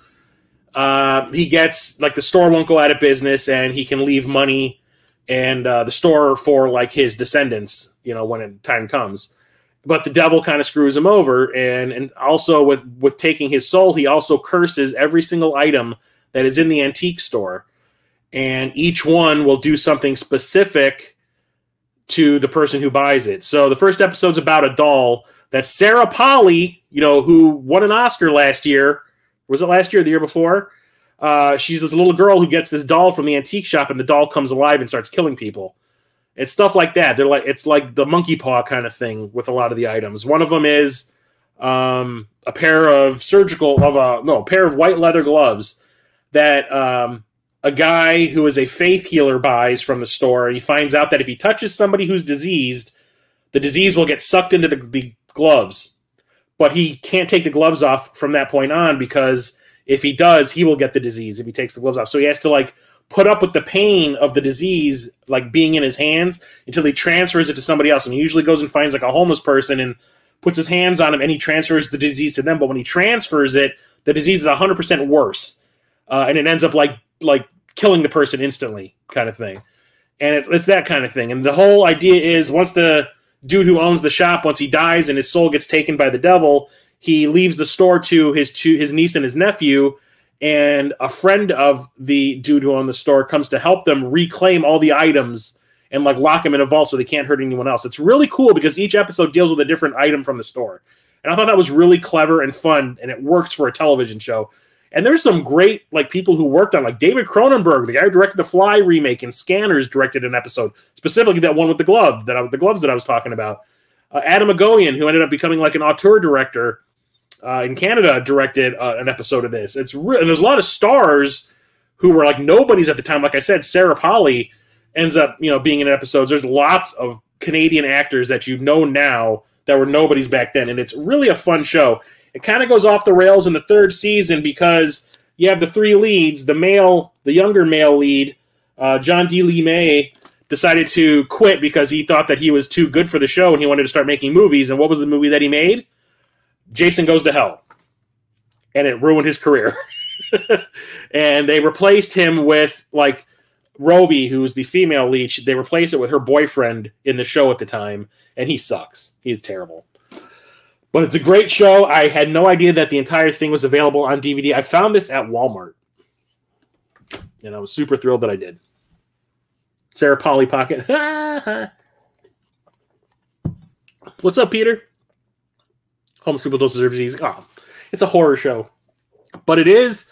uh, he gets like the store won't go out of business, and he can leave money and uh, the store for like his descendants. You know, when time comes but the devil kind of screws him over and and also with with taking his soul he also curses every single item that is in the antique store and each one will do something specific to the person who buys it so the first episode's about a doll that sarah polley you know who won an oscar last year was it last year or the year before uh, she's this little girl who gets this doll from the antique shop and the doll comes alive and starts killing people it's stuff like that. They're like it's like the monkey paw kind of thing with a lot of the items. One of them is um, a pair of surgical of a no a pair of white leather gloves that um, a guy who is a faith healer buys from the store. And he finds out that if he touches somebody who's diseased, the disease will get sucked into the, the gloves. But he can't take the gloves off from that point on because if he does, he will get the disease if he takes the gloves off. So he has to like put up with the pain of the disease like being in his hands until he transfers it to somebody else. And he usually goes and finds like a homeless person and puts his hands on him and he transfers the disease to them. But when he transfers it the disease is 100% worse uh, and it ends up like like killing the person instantly kind of thing. And it's, it's that kind of thing. And the whole idea is once the dude who owns the shop once he dies and his soul gets taken by the devil he leaves the store to his to his niece and his nephew and a friend of the dude who owned the store comes to help them reclaim all the items and like lock them in a vault so they can't hurt anyone else. It's really cool because each episode deals with a different item from the store. And I thought that was really clever and fun and it works for a television show. And there's some great like people who worked on like David Cronenberg, the guy who directed the Fly remake and Scanners directed an episode, specifically that one with the glove that I, the gloves that I was talking about. Uh, Atom Egoyan, who ended up becoming like an auteur director uh, in Canada directed uh, an episode of this. It's re- and there's a lot of stars who were like nobodies at the time. Like I said, Sarah Polley ends up you know being in episodes. There's lots of Canadian actors that you know now that were nobodies back then, and it's really a fun show. It kind of goes off the rails in the third season because you have the three leads. The male, the younger male lead, uh, John D. LeMay, decided to quit because he thought that he was too good for the show and he wanted to start making movies. And what was the movie that he made? Jason Goes to Hell. And it ruined his career. and they replaced him with like Robey, who's the female lead. They replaced it with her boyfriend in the show at the time, and he sucks. He's terrible. But it's a great show. I had no idea that the entire thing was available on DVD. I found this at Walmart. And I was super thrilled that I did. Sarah Polly Pocket. What's up, Peter? Homeless people don't deserve disease. Oh, it's a horror show, but it is.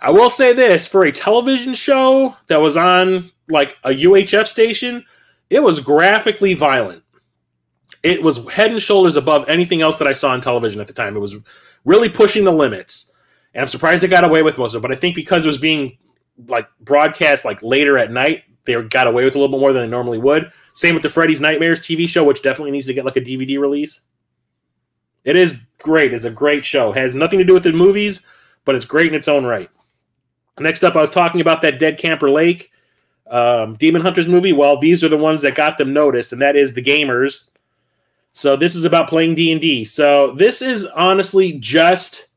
I will say this for a television show that was on like a UHF station, it was graphically violent. It was head and shoulders above anything else that I saw on television at the time. It was really pushing the limits, and I'm surprised they got away with most of it. But I think because it was being like broadcast like later at night, they got away with a little bit more than they normally would. Same with the Freddy's Nightmares TV show, which definitely needs to get like a DVD release. It is great. It's a great show. It has nothing to do with the movies, but it's great in its own right. Next up, I was talking about that Dead Camper Lake um, Demon Hunters movie. Well, these are the ones that got them noticed, and that is the gamers. So this is about playing D and D. So this is honestly just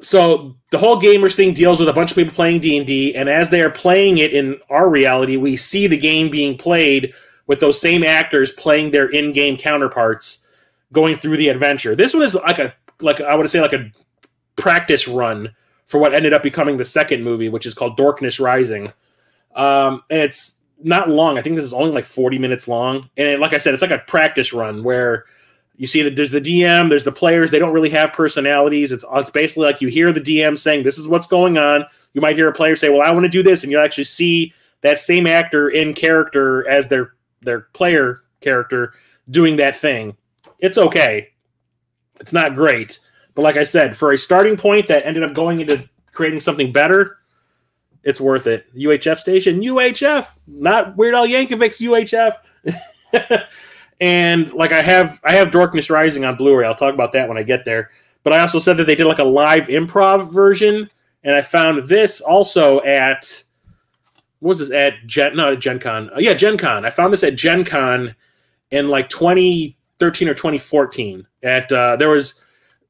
so the whole gamers thing deals with a bunch of people playing D and as they are playing it in our reality, we see the game being played with those same actors playing their in-game counterparts going through the adventure. This one is like a like I would say like a practice run for what ended up becoming the second movie, which is called Dorkness Rising. Um, and it's not long. I think this is only like 40 minutes long. And like I said, it's like a practice run where you see that there's the DM, there's the players. They don't really have personalities. It's it's basically like you hear the DM saying, "This is what's going on." You might hear a player say, "Well, I want to do this," and you actually see that same actor in character as their their player character doing that thing it's okay. It's not great, but like I said, for a starting point that ended up going into creating something better, it's worth it. UHF station, UHF, not Weird Al Yankovic's UHF. and like I have, I have Dorkness Rising on Blu-ray. I'll talk about that when I get there. But I also said that they did like a live improv version, and I found this also at what was this at Gen? Not at Gen Con. Uh, yeah, Gen Con. I found this at Gen Con in like 2013 or 2014. At uh, there was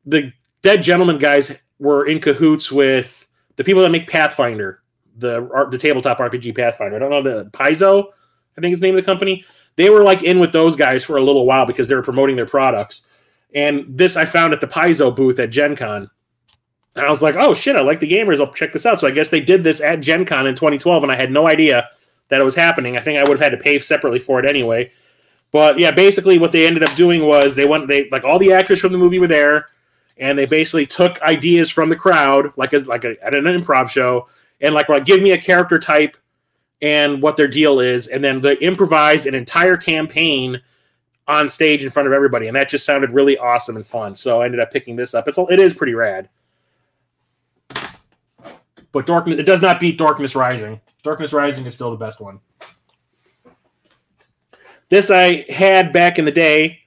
the Dead Gentlemen guys were in cahoots with the people that make Pathfinder, the the tabletop RPG Pathfinder. I don't know the Paizo, I think is the name of the company. They were like in with those guys for a little while because they were promoting their products. And this I found at the Paizo booth at Gen Con. And I was like, oh shit, I like the gamers. I'll check this out. So I guess they did this at Gen Con in 2012, and I had no idea that it was happening. I think I would have had to pay separately for it anyway. But yeah, basically what they ended up doing was they went they like all the actors from the movie were there, and they basically took ideas from the crowd, like as like a, at an improv show, and like, well, give me a character type and what their deal is, and then they improvised an entire campaign on stage in front of everybody, and that just sounded really awesome and fun. So I ended up picking this up. It's all it is pretty rad. But Dorkness it does not beat Dorkness Rising. Dorkness Rising is still the best one. This I had back in the day,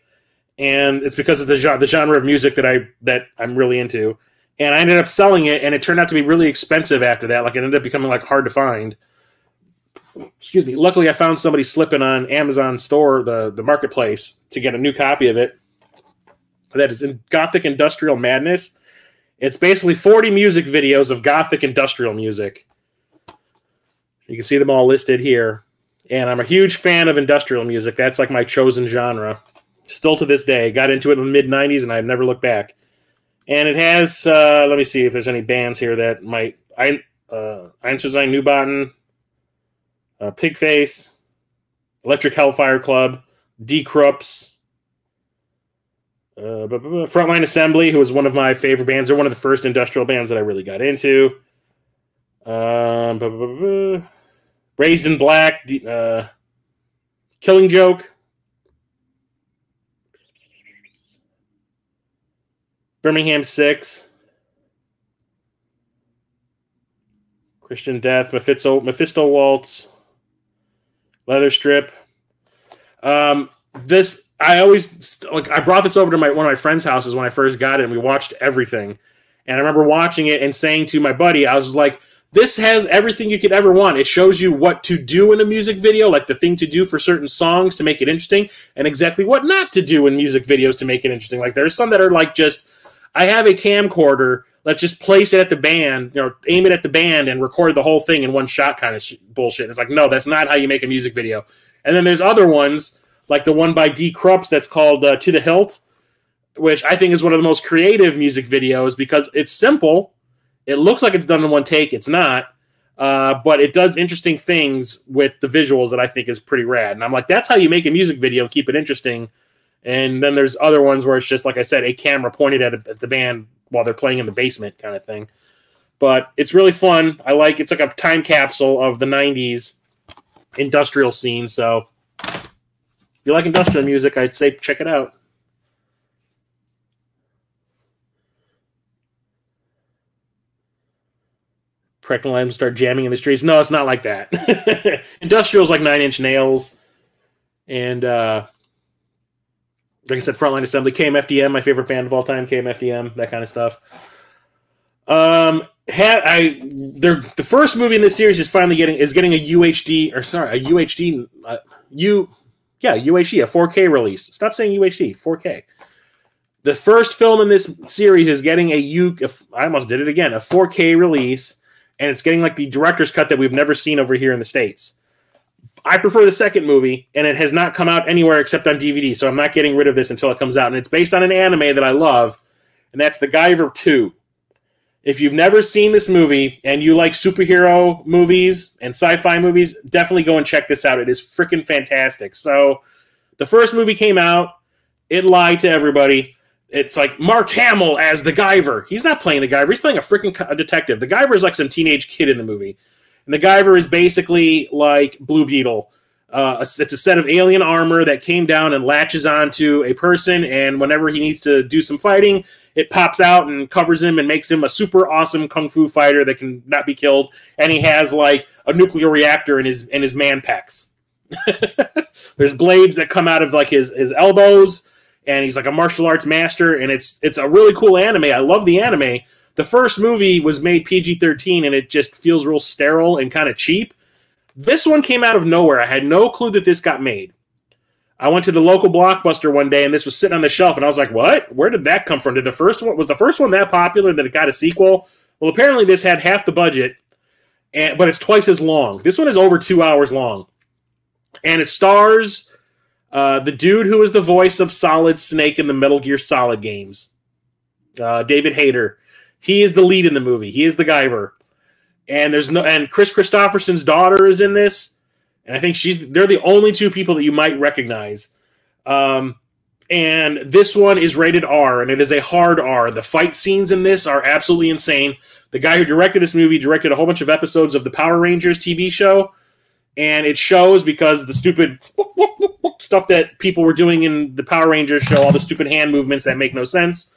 and it's because it's the genre, the genre of music that I that I'm really into. And I ended up selling it, and it turned out to be really expensive after that. Like it ended up becoming like hard to find. Excuse me. Luckily, I found somebody slipping on Amazon store, the the marketplace, to get a new copy of it. That is in Gothic Industrial Madness. It's basically 40 music videos of Gothic industrial music. You can see them all listed here and I'm a huge fan of industrial music. That's like my chosen genre. Still to this day, got into it in the mid '90s, and I've never looked back. And it has. Uh, let me see if there's any bands here that might. I uh, Einstein Neubauten, uh, Pigface, Electric Hellfire Club, Die Krupps, uh, Frontline Assembly, who was one of my favorite bands. They're one of the first industrial bands that I really got into. Um, Razed in Black, uh, Killing Joke, Birmingham Six, Christian Death, Mephisto, Mephisto Waltz, Leatherstrip. Um, this I always like. I brought this over to my one of my friends' houses when I first got it, and we watched everything. And I remember watching it and saying to my buddy, I was like, this has everything you could ever want. It shows you what to do in a music video, like the thing to do for certain songs to make it interesting, and exactly what not to do in music videos to make it interesting. Like there's some that are like just, I have a camcorder, let's just place it at the band, you know, aim it at the band and record the whole thing in one shot kind of sh- bullshit. It's like, no, that's not how you make a music video. And then there's other ones, like the one by Die Krupps that's called uh, To the Hilt, which I think is one of the most creative music videos because it's simple it looks like it's done in one take. It's not. Uh, but it does interesting things with the visuals that I think is pretty rad. And I'm like, that's how you make a music video keep it interesting. And then there's other ones where it's just like I said, a camera pointed at, a, at the band while they're playing in the basement, kind of thing. But it's really fun. I like it's like a time capsule of the '90s industrial scene. So if you like industrial music, I'd say check it out. pregnant lines start jamming in the streets. No, it's not like that. Industrial's like Nine Inch Nails, and uh, like I said, Frontline Assembly, KMFDM, my favorite band of all time, KMFDM, that kind of stuff. Um, had I the the first movie in this series is finally getting is getting a UHD or sorry a UHD uh, U yeah UHD a 4K release. Stop saying UHD 4K. The first film in this series is getting a U. I almost did it again. A 4K release and it's getting like the director's cut that we've never seen over here in the states. I prefer the second movie, and it has not come out anywhere except on DVD, so I'm not getting rid of this until it comes out. And it's based on an anime that I love, and that's The Guyver 2. If you've never seen this movie and you like superhero movies and sci fi movies, definitely go and check this out. It is freaking fantastic. So, the first movie came out, it lied to everybody it's like Mark Hamill as the Guyver. He's not playing the Guyver. He's playing a freaking detective. The Guyver is like some teenage kid in the movie, Guyver is basically like Blue Beetle. Uh, it's a set of alien armor that came down and latches onto a person, and whenever he needs to do some fighting, it pops out and covers him and makes him a super awesome kung fu fighter that can not be killed. And he has like a nuclear reactor in his in his man packs. There's blades that come out of like his his elbows, and he's like a martial arts master. And it's it's a really cool anime. I love the anime. The first movie was made PG 13, and it just feels real sterile and kind of cheap. This one came out of nowhere. I had no clue that this got made. I went to the local blockbuster one day and this was sitting on the shelf and I was like, "What? Where did that come from? Did the first one was the first one that popular that it got a sequel?" Well, apparently this had half the budget, and but it's twice as long. This one is over two hours long, and it stars uh, the dude who is the voice of Solid Snake in the Metal Gear Solid games, uh, David Hayter. He is the lead in the movie. He is the Guyver and there's no and Kris Kristofferson's daughter is in this, and I think she's they're the only two people that you might recognize. Um, and this one is rated R, and it is a hard R. The fight scenes in this are absolutely insane. The guy who directed this movie directed a whole bunch of episodes of the Power Rangers TV show, and it shows because the stupid stuff that people were doing in the Power Rangers show, all the stupid hand movements that make no sense.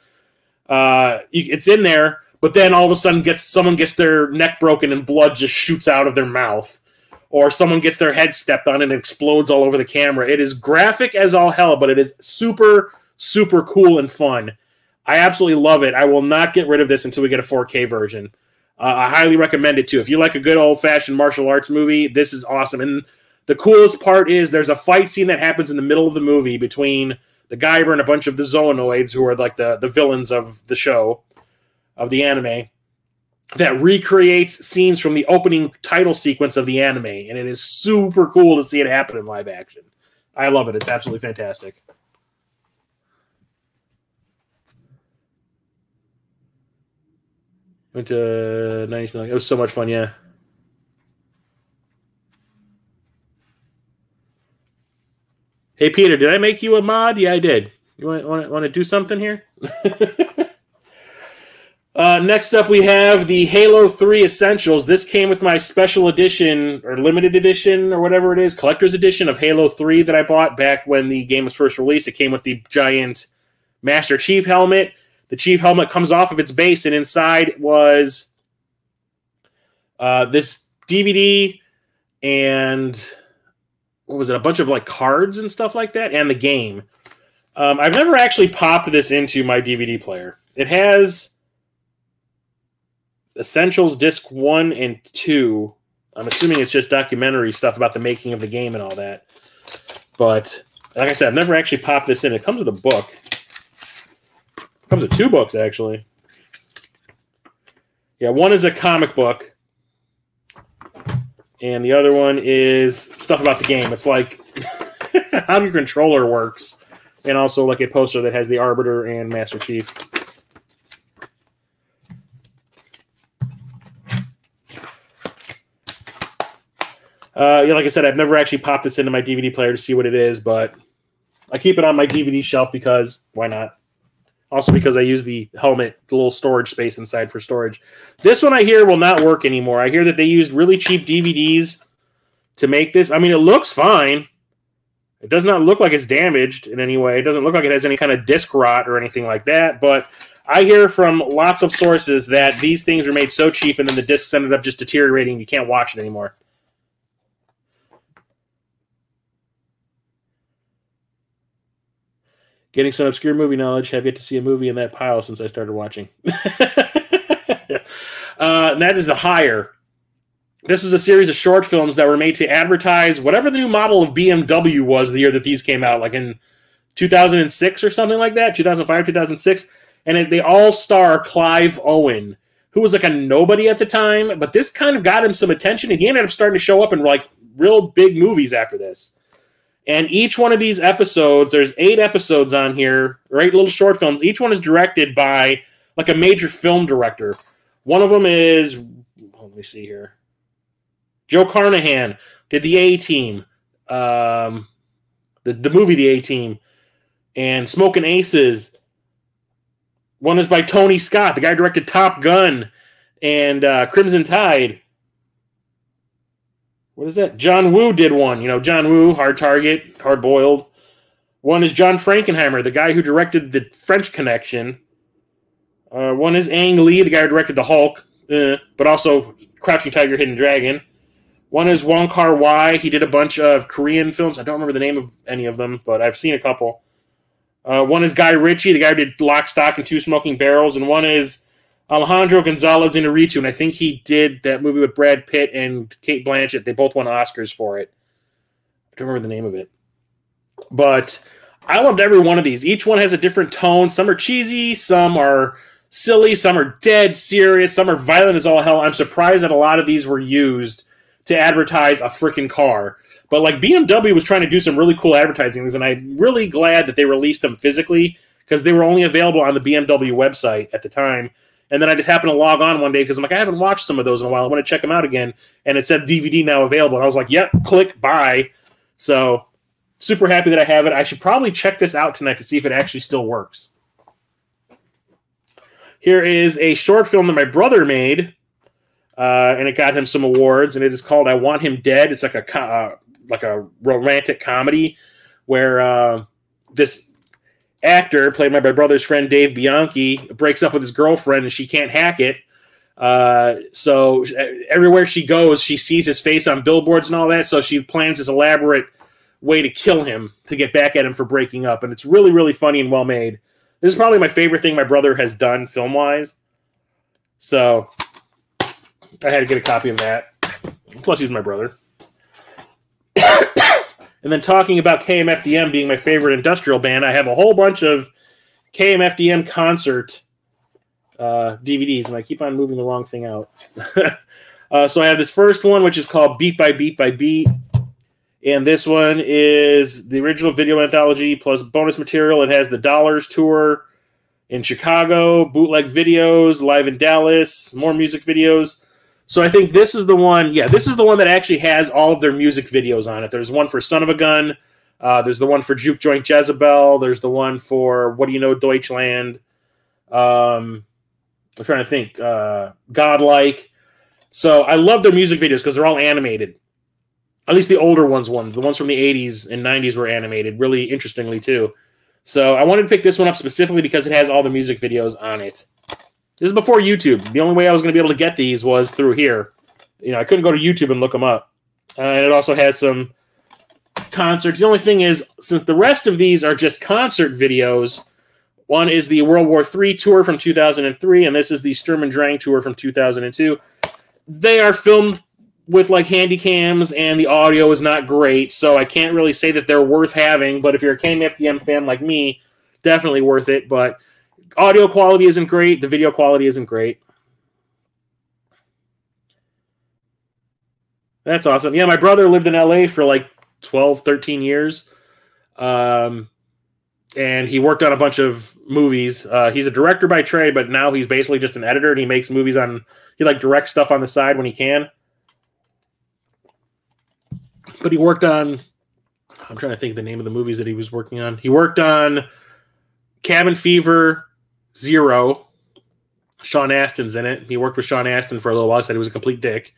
Uh, it's in there, but then all of a sudden gets someone gets their neck broken and blood just shoots out of their mouth. Or someone gets their head stepped on and it explodes all over the camera. It is graphic as all hell but it is super super cool and fun. I absolutely love it. I will not get rid of this until we get a 4k version. Uh, i highly recommend it too. If you like a good old-fashioned martial arts movie this is awesome. And the coolest part is there's a fight scene that happens in the middle of the movie between the Guyver and a bunch of the Zoanoids, who are like the, the villains of the show of the anime that recreates scenes from the opening title sequence of the anime, and it is super cool to see it happen in live action. I love it. It's absolutely fantastic. Went to 90 It was so much fun, yeah. Hey Peter, did I make you a mod? Yeah, I did. You want want, want to do something here? Uh, next up, we have the Halo 3 Essentials. This came with my special edition or limited edition or whatever it is, collector's edition of Halo 3 that I bought back when the game was first released. It came with the giant Master Chief helmet. The Chief helmet comes off of its base, and inside was uh, this DVD and what was it? A bunch of like cards and stuff like that, and the game. Um, I've never actually popped this into my DVD player. It has Essentials Disc 1 and 2. I'm assuming it's just documentary stuff about the making of the game and all that. But like I said, I've never actually popped this in. It comes with a book. It comes with two books, actually. Yeah, one is a comic book. And the other one is stuff about the game. It's like how your controller works. And also like a poster that has the Arbiter and Master Chief. Uh, yeah, like I said, I've never actually popped this into my DVD player to see what it is, but I keep it on my DVD shelf because why not? Also, because I use the helmet, the little storage space inside for storage. This one I hear will not work anymore. I hear that they used really cheap DVDs to make this. I mean, it looks fine. It does not look like it's damaged in any way. It doesn't look like it has any kind of disc rot or anything like that. But I hear from lots of sources that these things were made so cheap and then the discs ended up just deteriorating. You can't watch it anymore. Getting some obscure movie knowledge. Have yet to see a movie in that pile since I started watching. uh, that is The Hire. This was a series of short films that were made to advertise whatever the new model of BMW was the year that these came out, like in 2006 or something like that, 2005, 2006. And it, they all star Clive Owen, who was like a nobody at the time, but this kind of got him some attention, and he ended up starting to show up in like real big movies after this. And each one of these episodes, there's eight episodes on here, or eight little short films. Each one is directed by like a major film director. One of them is, let me see here. Joe Carnahan did the A Team, um, the the movie The A Team, and Smoking Aces. One is by Tony Scott, the guy directed Top Gun and uh, Crimson Tide. What is that? John Woo did one. You know, John Woo, Hard Target, Hard Boiled. One is John Frankenheimer, the guy who directed the French Connection. Uh, one is Ang Lee, the guy who directed the Hulk, uh, but also Crouching Tiger, Hidden Dragon. One is Wong Kar Wai. He did a bunch of Korean films. I don't remember the name of any of them, but I've seen a couple. Uh, one is Guy Ritchie, the guy who did Lock, Stock, and Two Smoking Barrels, and one is Alejandro Gonzalez Inarritu, and I think he did that movie with Brad Pitt and Cate Blanchett. They both won Oscars for it. I don't remember the name of it, but I loved every one of these. Each one has a different tone. Some are cheesy, some are silly, some are dead serious, some are violent as all hell. I'm surprised that a lot of these were used to advertise a freaking car. But like BMW was trying to do some really cool advertising things, and I'm really glad that they released them physically because they were only available on the BMW website at the time. And then I just happened to log on one day because I'm like, I haven't watched some of those in a while. I want to check them out again. And it said DVD now available. And I was like, yep, click buy. So super happy that I have it. I should probably check this out tonight to see if it actually still works. Here is a short film that my brother made, uh, and it got him some awards. And it is called "I Want Him Dead." It's like a uh, like a romantic comedy where uh, this actor, played by my brother's friend Dave Bianchi, breaks up with his girlfriend and she can't hack it. Uh, so everywhere she goes, she sees his face on billboards and all that. So she plans this elaborate way to kill him to get back at him for breaking up. And it's really, really funny and well made. This is probably my favorite thing my brother has done film wise. So I had to get a copy of that. Plus, he's my brother. And then talking about KMFDM being my favorite industrial band, I have a whole bunch of KMFDM concert uh, DVDs, and I keep on moving the wrong thing out. uh, so I have this first one, which is called Beat by Beat by Beat. And this one is the original video anthology plus bonus material. It has the Dollars tour in Chicago, bootleg videos, live in Dallas, more music videos. So I think this is the one. Yeah, this is the one that actually has all of their music videos on it. There's one for Son of a Gun. Uh, there's the one for Juke Joint Jezebel. There's the one for What Do You Know Deutschland. Um, I'm trying to think. Uh, Godlike. So I love their music videos because they're all animated. At least the older ones, ones the ones from the 80s and 90s were animated really interestingly too. So I wanted to pick this one up specifically because it has all the music videos on it. This is before YouTube. The only way I was going to be able to get these was through here. You know, I couldn't go to YouTube and look them up. Uh, and it also has some concerts. The only thing is, since the rest of these are just concert videos, one is the World War III tour from 2003, and this is the Sturm and Drang tour from 2002. They are filmed with like handy cams, and the audio is not great, so I can't really say that they're worth having. But if you're a KMFDM fan like me, definitely worth it. But audio quality isn't great. The video quality isn't great. That's awesome. Yeah, my brother lived in LA for like 12, 13 years. Um, and he worked on a bunch of movies. Uh, he's a director by trade, but now he's basically just an editor and he makes movies on, he like directs stuff on the side when he can. But he worked on, I'm trying to think the name of the movies that he was working on. He worked on Cabin Fever, Zero. Sean Astin's in it. He worked with Sean Astin for a little while. Said he was a complete dick.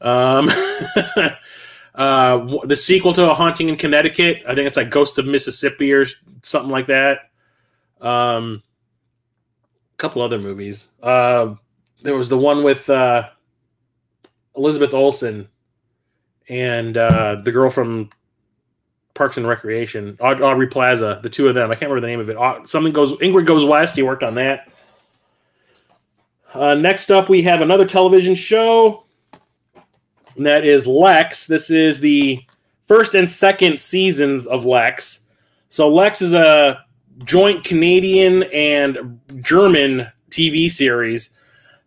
Um, uh, the sequel to A Haunting in Connecticut. I think it's like Ghost of Mississippi or something like that. Um, a couple other movies. Uh, there was the one with uh, Elizabeth Olsen and uh, the girl from Parks and Recreation, Aubrey Plaza, the two of them. I can't remember the name of it. Something goes Ingrid goes west. He worked on that. Uh, next up, we have another television show, and that is Lexx. This is the first and second seasons of Lexx. So Lexx is a joint Canadian and German TV series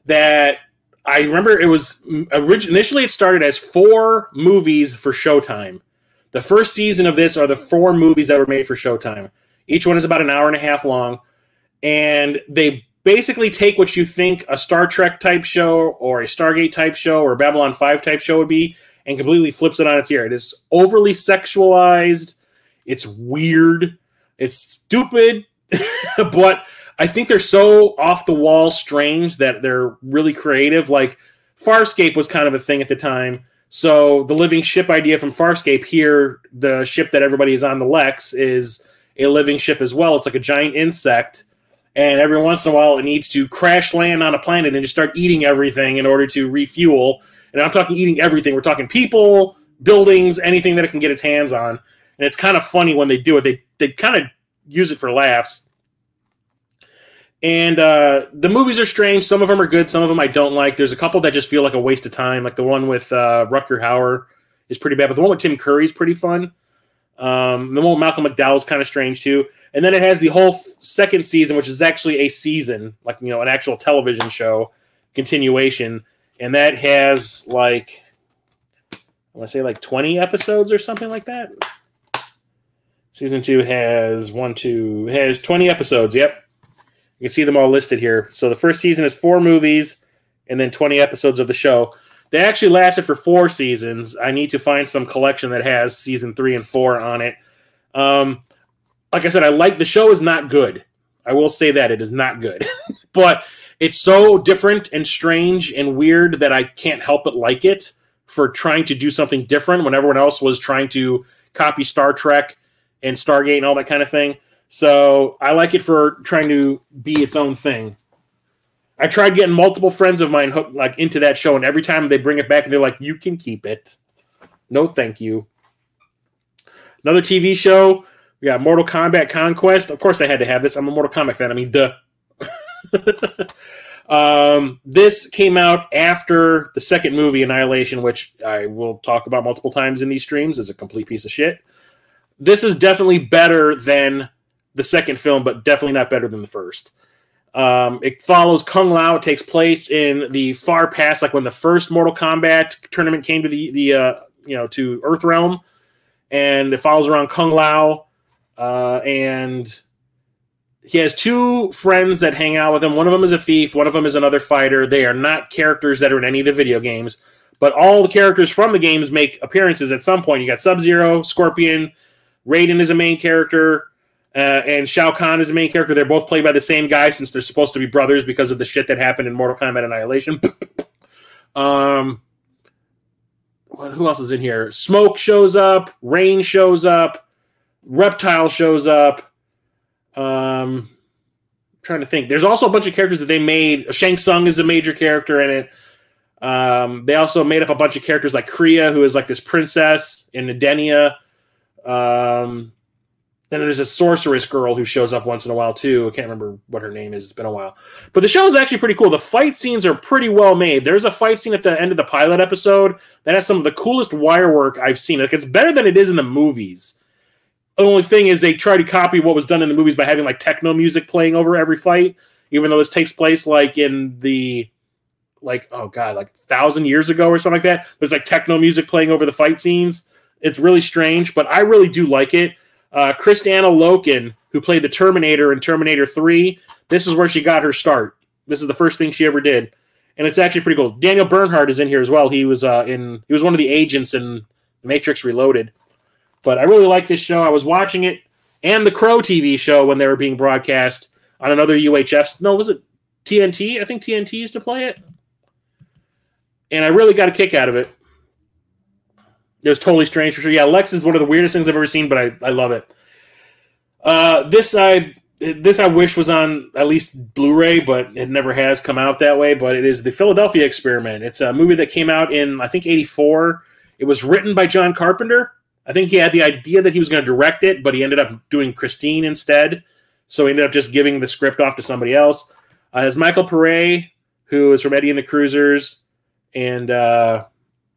that I remember it was initially it started as four movies for Showtime the first season of this are the four movies that were made for Showtime. Each one is about an hour and a half long, and they basically take what you think a Star Trek type show or a Stargate type show or a Babylon 5 type show would be and completely flips it on its ear. It is overly sexualized, it's weird, it's stupid, but I think they're so off the wall strange that they're really creative. Like Farscape was kind of a thing at the time So the living ship idea from Farscape here, the ship that everybody is on, the Lexx, is a living ship as well. It's like a giant insect, and every once in a while it needs to crash land on a planet and just start eating everything in order to refuel. And I'm talking eating everything. We're talking people, buildings, anything that it can get its hands on. And it's kind of funny when they do it. They they kind of use it for laughs. And uh, the movies are strange. Some of them are good. Some of them I don't like. There's a couple that just feel like a waste of time. Like the one with uh, Rutger Hauer is pretty bad, but the one with Tim Curry is pretty fun. Um, the one with Malcolm McDowell is kind of strange too. And then it has the whole f- second season, which is actually a season, like you know, an actual television show continuation, and that has like I want to say like 20 episodes or something like that. Season two has one, two, has 20 episodes. Yep. You can see them all listed here. So the first season is four movies and then 20 episodes of the show. They actually lasted for four seasons. I need to find some collection that has season three and four on it. Um, like I said, I like the show is not good. I will say that it is not good, but it's so different and strange and weird that I can't help but like it for trying to do something different when everyone else was trying to copy Star Trek and Stargate and all that kind of thing. So I like it for trying to be its own thing. I tried getting multiple friends of mine hooked like into that show, and every time they bring it back, and they're like, "You can keep it." No, thank you. Another TV show. We got Mortal Kombat Conquest. Of course, I had to have this. I'm a Mortal Kombat fan. I mean, duh. um, this came out after the second movie, Annihilation, which I will talk about multiple times in these streams. is a complete piece of shit this is definitely better than the second film, but definitely not better than the first. Um, it follows Kung Lao. It takes place in the far past, like when the first Mortal Kombat tournament came to the the uh, you know to Earth Realm, and it follows around Kung Lao, uh, and he has two friends that hang out with him. One of them is a thief. One of them is another fighter. They are not characters that are in any of the video games, but all the characters from the games make appearances at some point. You got Sub Zero, Scorpion, Raiden is a main character, uh, and Shao Kahn is the main character. They're both played by the same guy since they're supposed to be brothers because of the shit that happened in Mortal Kombat Annihilation. um, who else is in here? Smoke shows up. Rain shows up. Reptile shows up. Um, trying to think. There's also a bunch of characters that they made. Shang Tsung is a major character in it. Um, they also made up a bunch of characters like Kreeya, who is like this princess in Edenia. Um, then there's a sorceress girl who shows up once in a while too. I can't remember what her name is. It's been a while. But the show is actually pretty cool. The fight scenes are pretty well made. There's a fight scene at the end of the pilot episode that has some of the coolest wire work I've seen. Like it's better than it is in the movies. The only thing is they try to copy what was done in the movies by having like techno music playing over every fight, even though this takes place like in the like oh god like thousand years ago or something like that. There's like techno music playing over the fight scenes it's really strange, but I really do like it. Uh, Kristanna Loken, who played the Terminator in Terminator 3, this is where she got her start. This is the first thing she ever did, and it's actually pretty cool. Daniel Bernhardt is in here as well. He was uh, in he was one of the agents in Matrix Reloaded. But I really like this show. I was watching it and the Crow TV show when they were being broadcast on another UHF. No, was it TNT? I think TNT used to play it, and I really got a kick out of it. It was totally strange for sure. Yeah, Lexx is one of the weirdest things I've ever seen, but I, I love it. Uh, this I this I wish was on at least Blu-ray, but it never has come out that way. But it is the Philadelphia Experiment. It's a movie that came out in I think '84. It was written by John Carpenter. I think he had the idea that he was going to direct it, but he ended up doing Christine instead. So he ended up just giving the script off to somebody else. Uh, as Michael Paré, who is from Eddie and the Cruisers, and uh,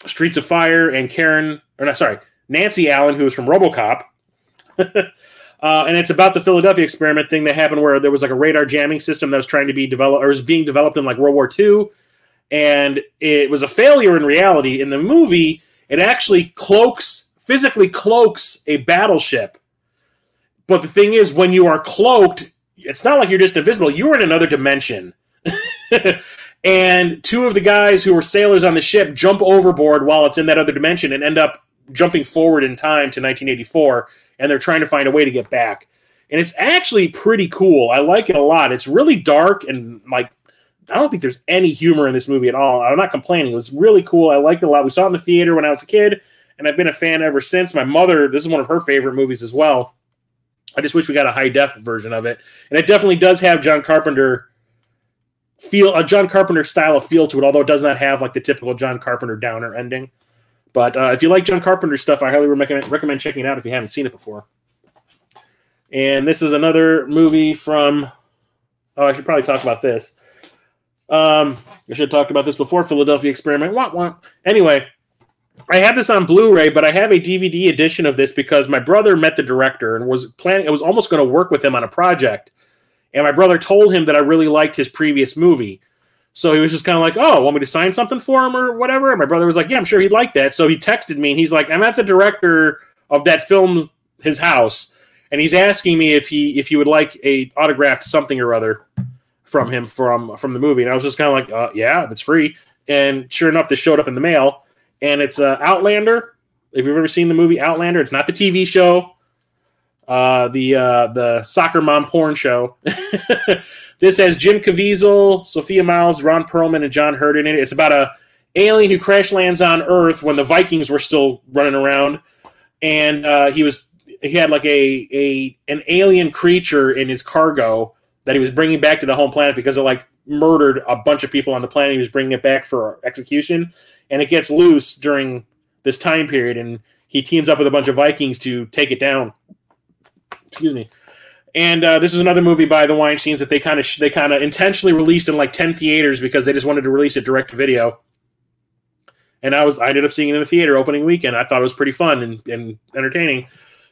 Streets of Fire and Karen, or not, sorry, Nancy Allen, who was from RoboCop. uh, and it's about the Philadelphia experiment thing that happened where there was like a radar jamming system that was trying to be developed or was being developed in like World War II. And it was a failure in reality. In the movie, it actually cloaks, physically cloaks a battleship. But the thing is, when you are cloaked, it's not like you're just invisible. You're in another dimension. and two of the guys who were sailors on the ship jump overboard while it's in that other dimension and end up jumping forward in time to 1984 and they're trying to find a way to get back and it's actually pretty cool i like it a lot it's really dark and like I don't think there's any humor in this movie at all. I'm not complaining. It was really cool. I liked it a lot. We saw it in the theater when I was a kid, and I've been a fan ever since. My mother, this is one of her favorite movies as well. I just wish we got a high def version of it. And it definitely does have John Carpenter feel a John Carpenter style of feel to it, although it does not have like the typical John Carpenter downer ending. But uh, if you like John Carpenter stuff, I highly recommend, recommend checking it out if you haven't seen it before. And this is another movie from. Oh, I should probably talk about this. Um, I should have talked about this before. Philadelphia Experiment. Wah, wah. Anyway, I have this on Blu-ray, but I have a DVD edition of this because my brother met the director and was planning. I was almost going to work with him on a project, and my brother told him that I really liked his previous movie. So he was just kind of like, "Oh, want me to sign something for him or whatever?" And my brother was like, "Yeah, I'm sure he'd like that." So he texted me and he's like, "I'm at the director of that film, his house, and he's asking me if he if he would like a autographed something or other from him from from the movie." And I was just kind of like, uh, "Yeah, it's free." And sure enough, this showed up in the mail, and it's uh, Outlander. If you've ever seen the movie Outlander, it's not the TV show, uh, the uh, the soccer mom porn show. This has Jim Caviezel, Sophia Myles, Ron Perlman, and John Hurt in it. It's about a alien who crash lands on Earth when the Vikings were still running around, and uh, he was he had like a a an alien creature in his cargo that he was bringing back to the home planet because it like murdered a bunch of people on the planet. He was bringing it back for execution, and it gets loose during this time period, and he teams up with a bunch of Vikings to take it down. Excuse me. And uh, this is another movie by the Weinstein's that they kind of sh- they kind of intentionally released in like ten theaters because they just wanted to release it direct to video. And I was I ended up seeing it in the theater opening weekend. I thought it was pretty fun and, and entertaining.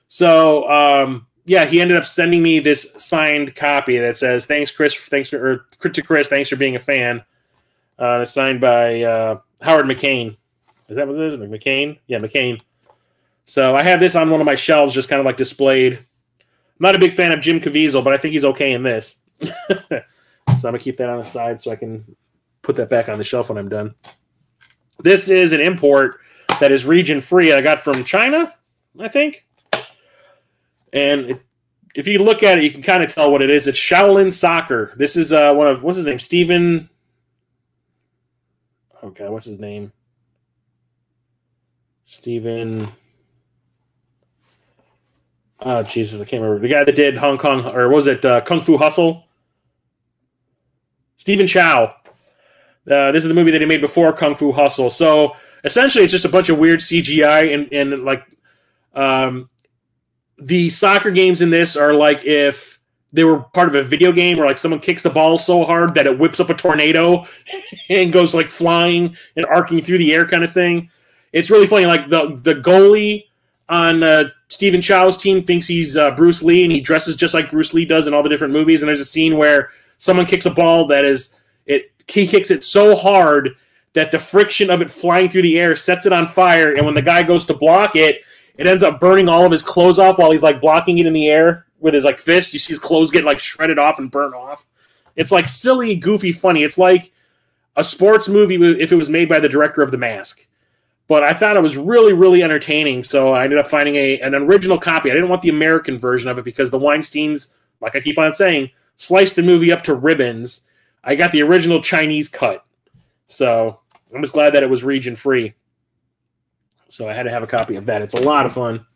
So um, yeah, he ended up sending me this signed copy that says "Thanks, Chris. Thanks for or to Chris. Thanks for being a fan." Uh, it's signed by uh, Howard McCain. Is that what it is? McCain? Yeah, McCain. So I have this on one of my shelves, just kind of like displayed not a big fan of Jim Caviezel, but I think he's okay in this. so I'm gonna keep that on the side so I can put that back on the shelf when I'm done. This is an import that is region free. I got from China, I think. And it, if you look at it, you can kind of tell what it is. It's Shaolin Soccer. This is uh, one of what's his name? Stephen. Okay, what's his name? Stephen. Oh Jesus, I can't remember the guy that did Hong Kong or was it uh, Kung Fu Hustle? Stephen Chow. Uh, this is the movie that he made before Kung Fu Hustle. So essentially, it's just a bunch of weird CGI and and like um, the soccer games in this are like if they were part of a video game where like someone kicks the ball so hard that it whips up a tornado and goes like flying and arcing through the air kind of thing. It's really funny. Like the the goalie on uh, Stephen Chow's team thinks he's uh, Bruce Lee and he dresses just like Bruce Lee does in all the different movies. And there's a scene where someone kicks a ball that is it he kicks it so hard that the friction of it flying through the air sets it on fire. And when the guy goes to block it, it ends up burning all of his clothes off while he's like blocking it in the air with his like fist. You see his clothes get like shredded off and burnt off. It's like silly, goofy, funny. It's like a sports movie if it was made by the director of The Mask but I thought it was really, really entertaining. So I ended up finding a an original copy. I didn't want the American version of it because the Weinstein's, like I keep on saying, sliced the movie up to ribbons. I got the original Chinese cut. So I'm just glad that it was region free. So I had to have a copy of that. It's a lot of fun.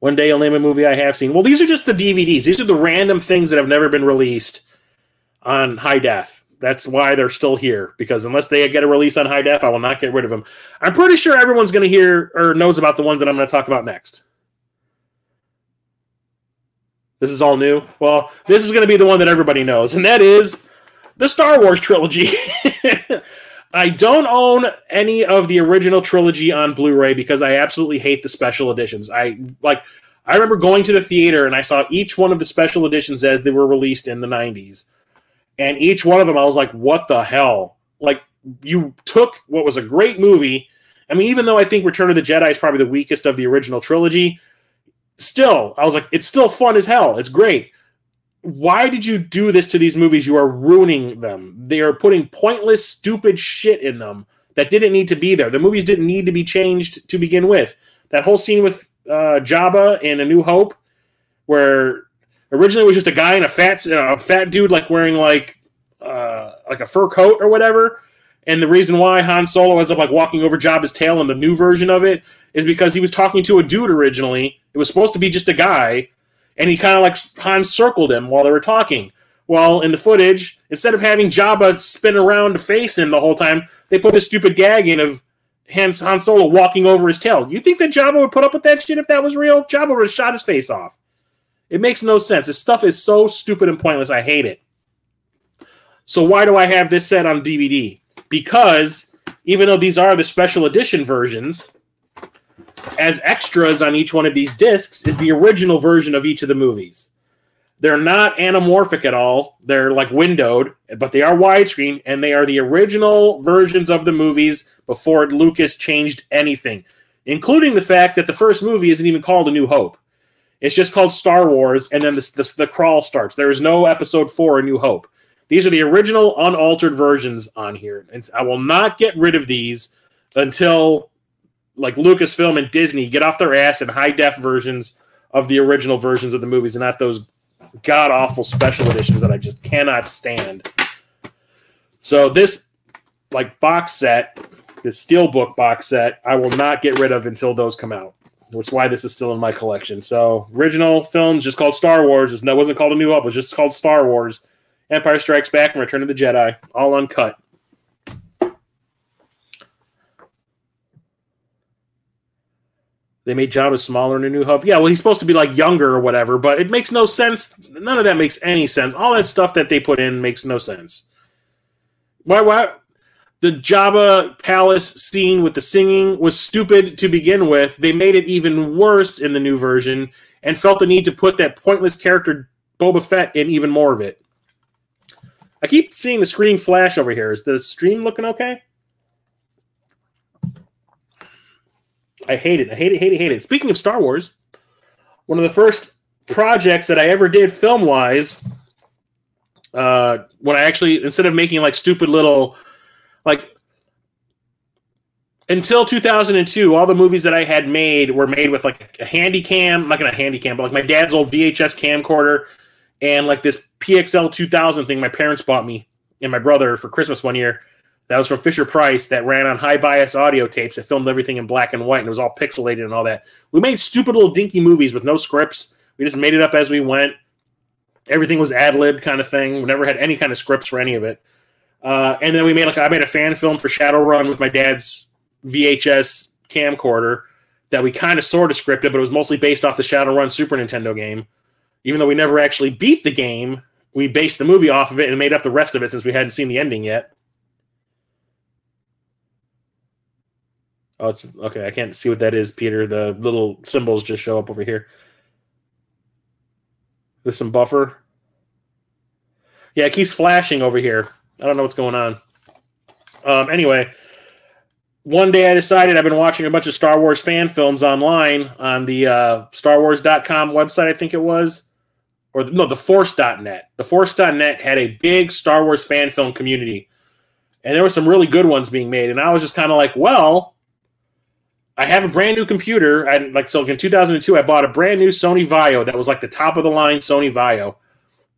One day I'll name a movie I have seen. Well, these are just the DVDs. These are the random things that have never been released on high def. That's why they're still here because unless they get a release on high def, I will not get rid of them. I'm pretty sure everyone's going to hear or knows about the ones that I'm going to talk about next. This is all new. Well, this is going to be the one that everybody knows, and that is the Star Wars trilogy. I don't own any of the original trilogy on Blu-ray because I absolutely hate the special editions. I like I remember going to the theater and I saw each one of the special editions as they were released in the 90s. And each one of them, I was like, what the hell? Like, you took what was a great movie. I mean, even though I think Return of the Jedi is probably the weakest of the original trilogy, still, I was like, it's still fun as hell. It's great. Why did you do this to these movies? You are ruining them. They are putting pointless, stupid shit in them that didn't need to be there. The movies didn't need to be changed to begin with. That whole scene with uh, Jabba in A New Hope, where Originally, it was just a guy in a fat, a fat dude like wearing like uh, like a fur coat or whatever. And the reason why Han Solo ends up like walking over Jabba's tail in the new version of it is because he was talking to a dude originally. It was supposed to be just a guy, and he kind of like Han circled him while they were talking. Well, in the footage, instead of having Jabba spin around to face him the whole time, they put this stupid gag in of Han, Han Solo walking over his tail. You think that Jabba would put up with that shit if that was real? Jabba would have shot his face off. It makes no sense. This stuff is so stupid and pointless. I hate it. So why do I have this set on DVD? Because even though these are the special edition versions, as extras on each one of these discs is the original version of each of the movies. They're not anamorphic at all. They're like windowed, but they are widescreen, and they are the original versions of the movies before Lucas changed anything, including the fact that the first movie isn't even called A New Hope. It's just called Star Wars, and then the, the, the crawl starts. There is no episode four, A New Hope. These are the original unaltered versions on here. And I will not get rid of these until like Lucasfilm and Disney get off their ass and high def versions of the original versions of the movies and not those god awful special editions that I just cannot stand. So this like box set, this steelbook box set, I will not get rid of until those come out. Which is why this is still in my collection. So original films just called Star Wars. It wasn't called A New Hope. It was just called Star Wars. Empire Strikes Back and Return of the Jedi, all uncut. They made Jabba smaller in A New Hope. Yeah, well, he's supposed to be like younger or whatever, but it makes no sense. None of that makes any sense. All that stuff that they put in makes no sense. Why? Why? The Jabba Palace scene with the singing was stupid to begin with. They made it even worse in the new version and felt the need to put that pointless character Boba Fett in even more of it. I keep seeing the screen flash over here. Is the stream looking okay? I hate it. I hate it, hate it, hate it. Speaking of Star Wars, one of the first projects that I ever did film wise, uh, when I actually, instead of making like stupid little, like, until 2002, all the movies that I had made were made with like a handy cam, not gonna handy cam, but like my dad's old VHS camcorder and like this PXL 2000 thing my parents bought me and my brother for Christmas one year. That was from Fisher Price that ran on high bias audio tapes that filmed everything in black and white and it was all pixelated and all that. We made stupid little dinky movies with no scripts. We just made it up as we went. Everything was ad lib kind of thing. We never had any kind of scripts for any of it. Uh, and then we made like I made a fan film for Shadowrun with my dad's VHS camcorder that we kind of sort of scripted, but it was mostly based off the Shadowrun Super Nintendo game even though we never actually beat the game, we based the movie off of it and made up the rest of it since we hadn't seen the ending yet. Oh, it's okay. I can't see what that is, Peter. The little symbols just show up over here. There's some buffer. Yeah, it keeps flashing over here. I don't know what's going on. Um, anyway, one day I decided I've been watching a bunch of Star Wars fan films online on the uh, StarWars.com website, I think it was or no, the Force.net. The Force.net had a big Star Wars fan film community, and there were some really good ones being made. And I was just kind of like, well, I have a brand new computer. And like so, in 2002, I bought a brand new Sony Vaio that was like the top of the line Sony Vaio,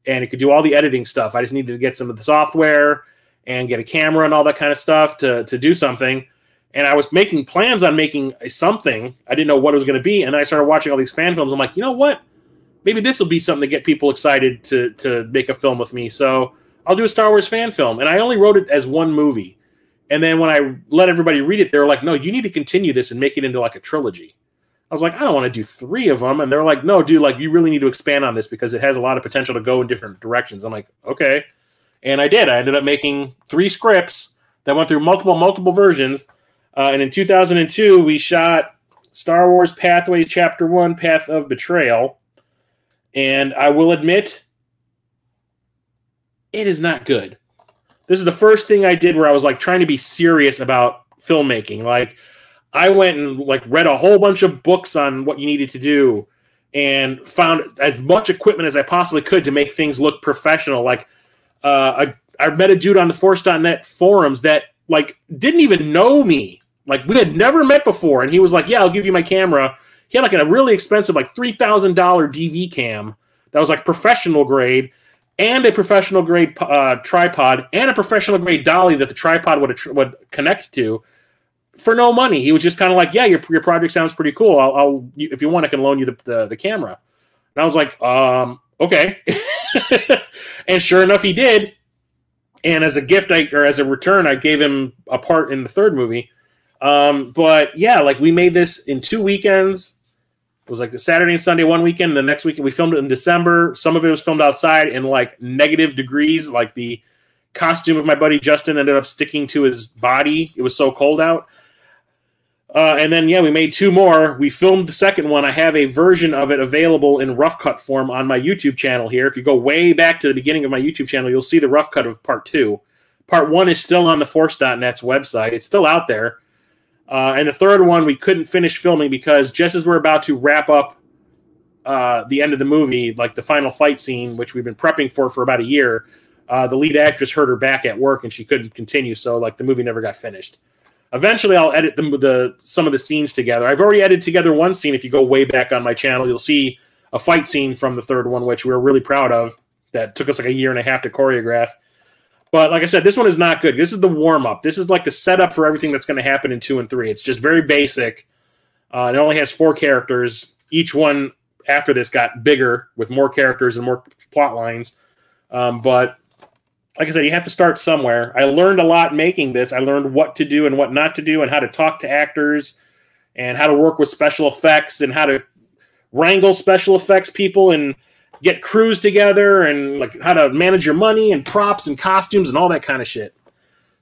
and it could do all the editing stuff. I just needed to get some of the software and get a camera and all that kind of stuff to to do something. And I was making plans on making something. I didn't know what it was going to be, and then I started watching all these fan films. I'm like, you know what? maybe this will be something to get people excited to to make a film with me. So I'll do a Star Wars fan film, and I only wrote it as one movie. And then when I let everybody read it, they were like, "No, you need to continue this and make it into like a trilogy." I was like, "I don't want to do three of them," and they're like, "No, dude, like you really need to expand on this because it has a lot of potential to go in different directions." I'm like, "Okay," and I did. I ended up making three scripts that went through multiple multiple versions. Uh, and in 2002, we shot Star Wars Pathways Chapter One: Path of Betrayal and I will admit, it is not good. This is the first thing I did where I was like trying to be serious about filmmaking. Like, I went and like read a whole bunch of books on what you needed to do and found as much equipment as I possibly could to make things look professional. Like, uh, I, I met a dude on the Force.net forums that like didn't even know me. Like, we had never met before, and he was like, "Yeah, I'll give you my camera." he had like a really expensive, like three thousand dollar DV cam that was like professional grade and a professional grade uh, tripod and a professional grade dolly that the tripod would would connect to for no money. He was just kind of like, "Yeah, your, your project sounds pretty cool. I'll, I'll if you want, I can loan you the, the, the camera." And I was like, um, "Okay." and sure enough, he did. And as a gift, I or as a return, I gave him a part in the third movie. Um, but yeah, like we made this in two weekends. It was like the Saturday and Sunday one weekend. The next weekend we filmed it in December. Some of it was filmed outside in like negative degrees. Like the costume of my buddy Justin ended up sticking to his body. It was so cold out. Uh, and then yeah, we made two more. We filmed the second one. I have a version of it available in rough cut form on my YouTube channel here. If you go way back to the beginning of my YouTube channel, you'll see the rough cut of part two. Part one is still on the Force.net's website. It's still out there. Uh, and the third one we couldn't finish filming because just as we're about to wrap up uh, the end of the movie, like the final fight scene, which we've been prepping for for about a year, uh, the lead actress hurt her back at work and she couldn't continue. So like the movie never got finished. Eventually, I'll edit the, the some of the scenes together. I've already edited together one scene. If you go way back on my channel, you'll see a fight scene from the third one, which we are really proud of. That took us like a year and a half to choreograph. But like I said, this one is not good. This is the warm up. This is like the setup for everything that's going to happen in two and three. It's just very basic. Uh, it only has four characters. Each one after this got bigger with more characters and more plot lines. Um, but like I said, you have to start somewhere. I learned a lot making this. I learned what to do and what not to do, and how to talk to actors, and how to work with special effects, and how to wrangle special effects people and get crews together and like how to manage your money and props and costumes and all that kind of shit.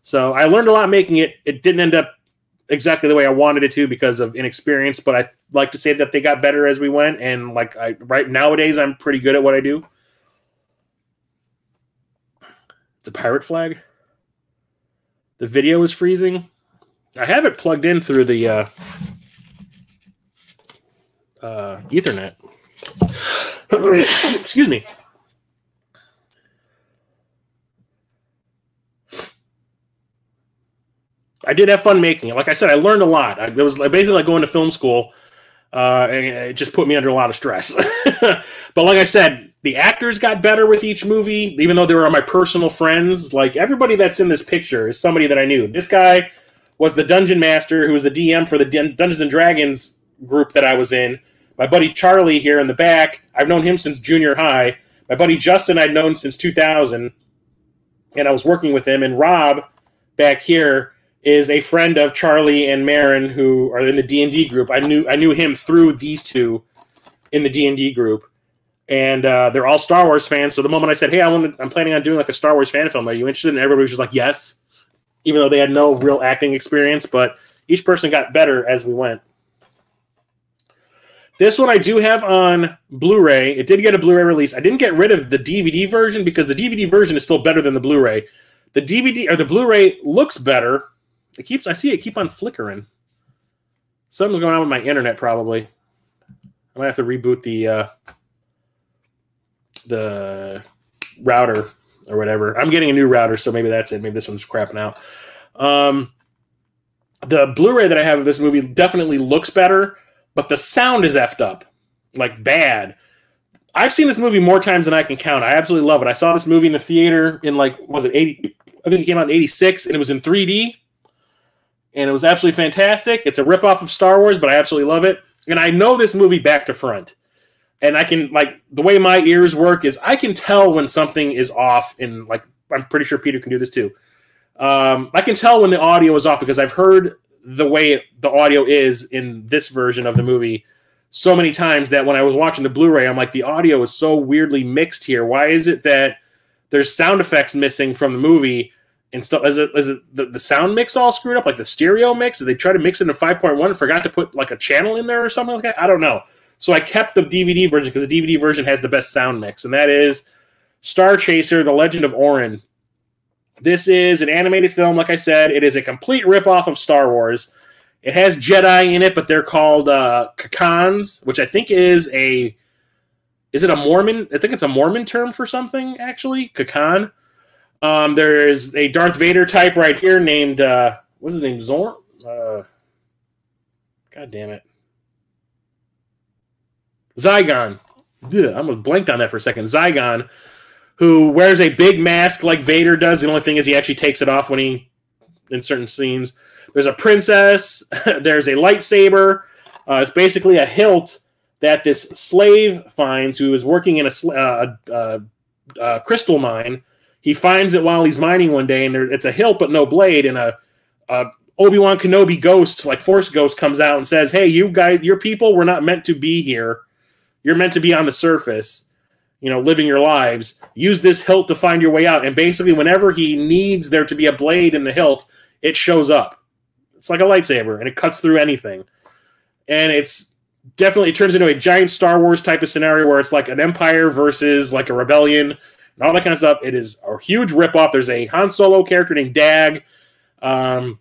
So I learned a lot making it. It didn't end up exactly the way I wanted it to because of inexperience, but I like to say that they got better as we went. And like I right nowadays, I'm pretty good at what I do. It's a pirate flag. The video is freezing. I have it plugged in through the uh, uh, Ethernet. Excuse me. I did have fun making it. Like I said, I learned a lot. I, it was basically like going to film school, uh, and it just put me under a lot of stress. but like I said, the actors got better with each movie, even though they were my personal friends. Like everybody that's in this picture is somebody that I knew. This guy was the dungeon master who was the DM for the Dungeons and Dragons group that I was in. My buddy Charlie here in the back, I've known him since junior high. My buddy Justin, I'd known since 2000, and I was working with him. And Rob, back here, is a friend of Charlie and Marin, who are in the D and D group. I knew I knew him through these two in the D and D group, and uh, they're all Star Wars fans. So the moment I said, "Hey, I want I'm planning on doing like a Star Wars fan film. Are you interested?" and everybody was just like, "Yes," even though they had no real acting experience. But each person got better as we went. This one I do have on Blu-ray. It did get a Blu-ray release. I didn't get rid of the DVD version because the DVD version is still better than the Blu-ray. The DVD or the Blu-ray looks better. It keeps I see it keep on flickering. Something's going on with my internet probably. I might have to reboot the uh, the router or whatever. I'm getting a new router, so maybe that's it. Maybe this one's crapping out. Um, the Blu-ray that I have of this movie definitely looks better but the sound is effed up, like bad. I've seen this movie more times than I can count. I absolutely love it. I saw this movie in the theater in like was it 80 I think it came out in 86 and it was in 3D. And it was absolutely fantastic. It's a ripoff of Star Wars, but I absolutely love it. And I know this movie back to front. And I can like the way my ears work is I can tell when something is off and like I'm pretty sure Peter can do this too. Um, I can tell when the audio is off because I've heard the way the audio is in this version of the movie so many times that when I was watching the Blu-ray, I'm like, the audio is so weirdly mixed here. Why is it that there's sound effects missing from the movie and stuff? Is it is it the, the sound mix all screwed up, like the stereo mix? Did they try to mix it into 5.1 and forgot to put like a channel in there or something like that? I don't know. So I kept the DVD version because the DVD version has the best sound mix, and that is Star Chaser: The Legend of Orin. This is an animated film, like I said. It is a complete ripoff of Star Wars. It has Jedi in it, but they're called uh, Kakans, which I think is a is it a Mormon? I think it's a Mormon term for something. Actually, Kakan. Um, there's a Darth Vader type right here named uh, what's his name? Zorn. Uh, God damn it. Zygon. ugh, I almost blanked on that for a second. Zygon, who wears a big mask like Vader does. The only thing is he actually takes it off when he in certain scenes. There's a princess. there's a lightsaber. Uh, it's basically a hilt that this slave finds who is working in a uh, crystal mine. He finds it while he's mining one day, and there, it's a hilt but no blade. And a, a Obi Wan Kenobi ghost, like Force ghost, comes out and says, "Hey, you guys, your people were not meant to be here. You're meant to be on the surface." you know, living your lives, use this hilt to find your way out. And basically, whenever he needs there to be a blade in the hilt, it shows up. It's like a lightsaber and it cuts through anything. And it's definitely it turns into a giant Star Wars type of scenario where it's like an empire versus like a rebellion and all that kind of stuff. It is a huge ripoff. There's a Han Solo character named Dag, um,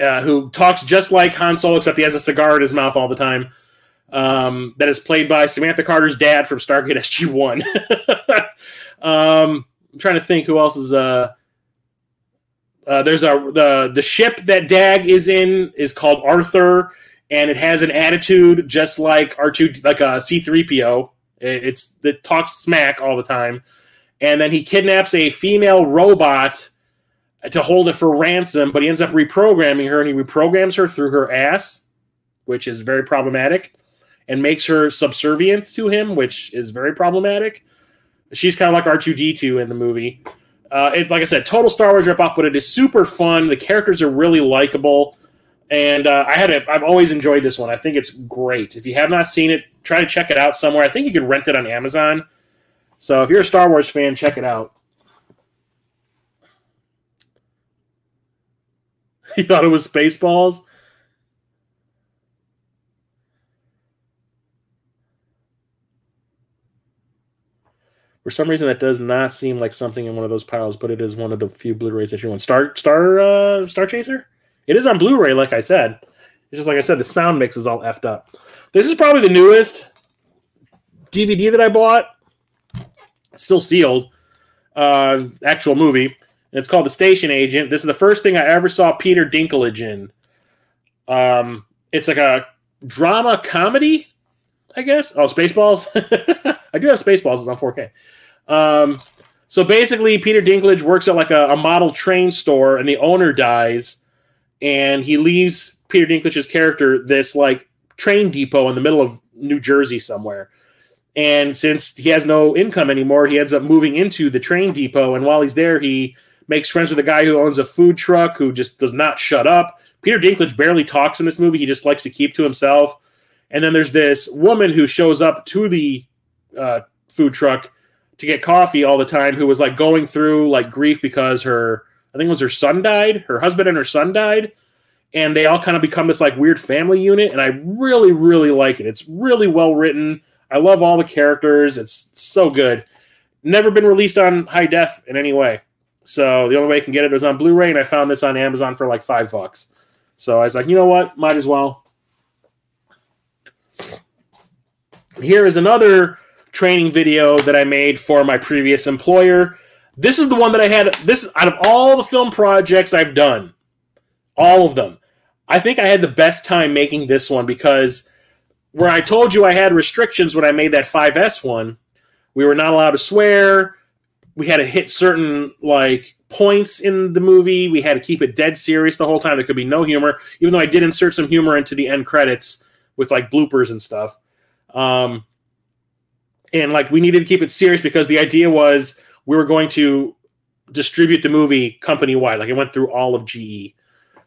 uh, who talks just like Han Solo, except he has a cigar in his mouth all the time. Um, that is played by Samantha Carter's dad from Stargate SG One. um, I'm trying to think who else is. Uh, uh, there's a the the ship that Dag is in is called Arthur, and it has an attitude just like R two, like a C three PO. It's that talks smack all the time, and then he kidnaps a female robot to hold it for ransom, but he ends up reprogramming her, and he reprograms her through her ass, which is very problematic, and makes her subservient to him, which is very problematic. She's kind of like R two D two in the movie. Uh, it's like I said, total Star Wars ripoff, but it is super fun. The characters are really likable, and uh, I had a, I've always enjoyed this one. I think it's great. If you have not seen it, try to check it out somewhere. I think you can rent it on Amazon. So if you're a Star Wars fan, check it out. You thought it was Spaceballs? For some reason, that does not seem like something in one of those piles, but it is one of the few Blu-rays that you want. Star Star uh, Star Chaser. It is on Blu-ray, like I said. It's just like I said, the sound mix is all effed up. This is probably the newest DVD that I bought. It's still sealed. Uh, actual movie. And it's called The Station Agent. This is the first thing I ever saw Peter Dinklage in. Um, it's like a drama comedy, I guess. Oh, Spaceballs. I do have Spaceballs. It's on 4K. Um, so basically, Peter Dinklage works at like a, a, model train store, and the owner dies, and he leaves Peter Dinklage's character this like train depot in the middle of New Jersey somewhere. And since he has no income anymore, he ends up moving into the train depot. And while he's there, he makes friends with a guy who owns a food truck who just does not shut up. Peter Dinklage barely talks in this movie; he just likes to keep to himself. And then there's this woman who shows up to the uh, food truck to get coffee all the time who was like going through like grief because her I think it was her son died, her husband and her son died, and they all kind of become this like weird family unit. And I really, really like it. It's really well written. I love all the characters. It's so good. Never been released on high def in any way. So the only way I can get it was on Blu-ray, and I found this on Amazon for like five bucks. So I was like, you know what, might as well. Here is another training video that I made for my previous employer. This is the one that I had. This out of all the film projects I've done, all of them, I think I had the best time making this one because where I told you I had restrictions when I made that 5S one, we were not allowed to swear. We had to hit certain like points in the movie. We had to keep it dead serious the whole time. There could be no humor, even though I did insert some humor into the end credits with like bloopers and stuff. Um, and like we needed to keep it serious because the idea was we were going to distribute the movie company wide like it went through all of GE.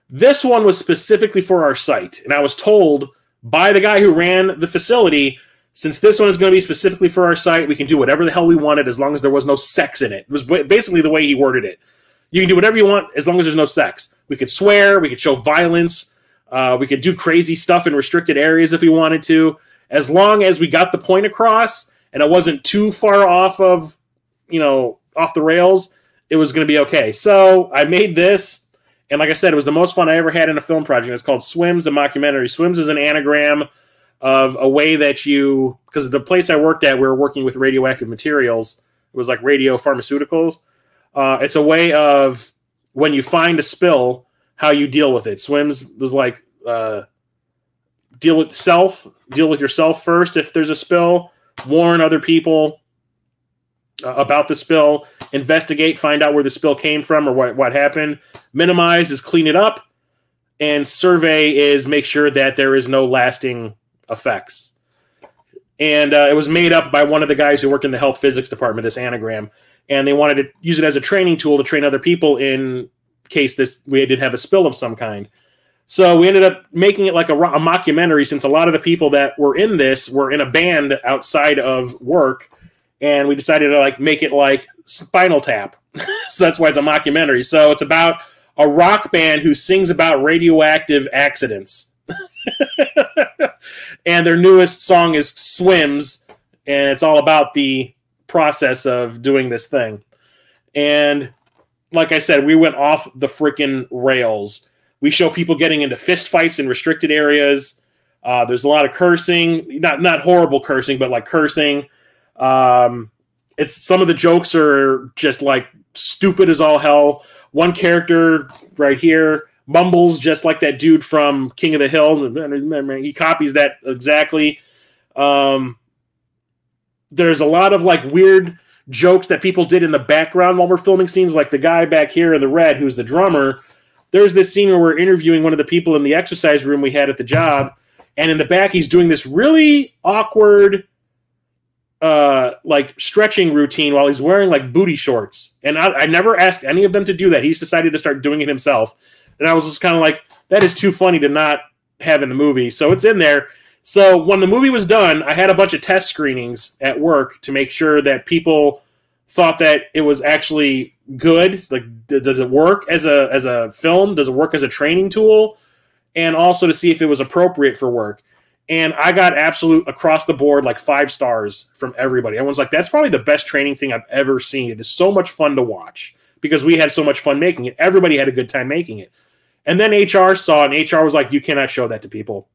This one was specifically for our site and I was told by the guy who ran the facility since this one is going to be specifically for our site, we can do whatever the hell we wanted as long as there was no sex in it. It was basically the way he worded it. You can do whatever you want as long as there's no sex. We could swear, we could show violence, uh, we could do crazy stuff in restricted areas if we wanted to, as long as we got the point across and it wasn't too far off of, you know, off the rails, it was going to be okay. So I made this, and like I said, it was the most fun I ever had in a film project. It's called Swims, a mockumentary. Swims is an anagram of a way that you, because the place I worked at, we were working with radioactive materials. It was like radio pharmaceuticals. Uh, it's a way of when you find a spill, how you deal with it. Swims was like uh, deal with self, deal with yourself first if there's a spill warn other people uh, about the spill, investigate, find out where the spill came from or what, what happened. Minimize is clean it up, and survey is make sure that there is no lasting effects. And uh, it was made up by one of the guys who worked in the health physics department, this anagram, and they wanted to use it as a training tool to train other people in case this we did have a spill of some kind. So we ended up making it like a, a mockumentary, since a lot of the people that were in this were in a band outside of work, and we decided to like make it like Spinal Tap. so that's why it's a mockumentary. So it's about a rock band who sings about radioactive accidents. and their newest song is Swims, and it's all about the process of doing this thing. And like I said, we went off the freaking rails. We show people getting into fist fights in restricted areas. Uh, there's a lot of cursing, not not horrible cursing, but like cursing. Um, it's some of the jokes are just like stupid as all hell. One character right here mumbles just like that dude from King of the Hill. He copies that exactly. Um, there's a lot of like weird jokes that people did in the background while we're filming scenes, like the guy back here in the red who's the drummer. There's this scene where we're interviewing one of the people in the exercise room we had at the job, and in the back he's doing this really awkward uh like stretching routine while he's wearing like booty shorts. And I, I never asked any of them to do that. He's decided to start doing it himself. And i was just kind of like that is too funny to not have in the movie. So it's in there. So when the movie was done, I had a bunch of test screenings at work to make sure that people thought that it was actually good. Like, does it work as a as a film? Does it work as a training tool? And also to see if it was appropriate for work. And I got absolute across the board like five stars from everybody. Everyone's like, "That's probably the best training thing I've ever seen. It is so much fun to watch because we had so much fun making it. Everybody had a good time making it." And then HR saw, and HR was like, "You cannot show that to people."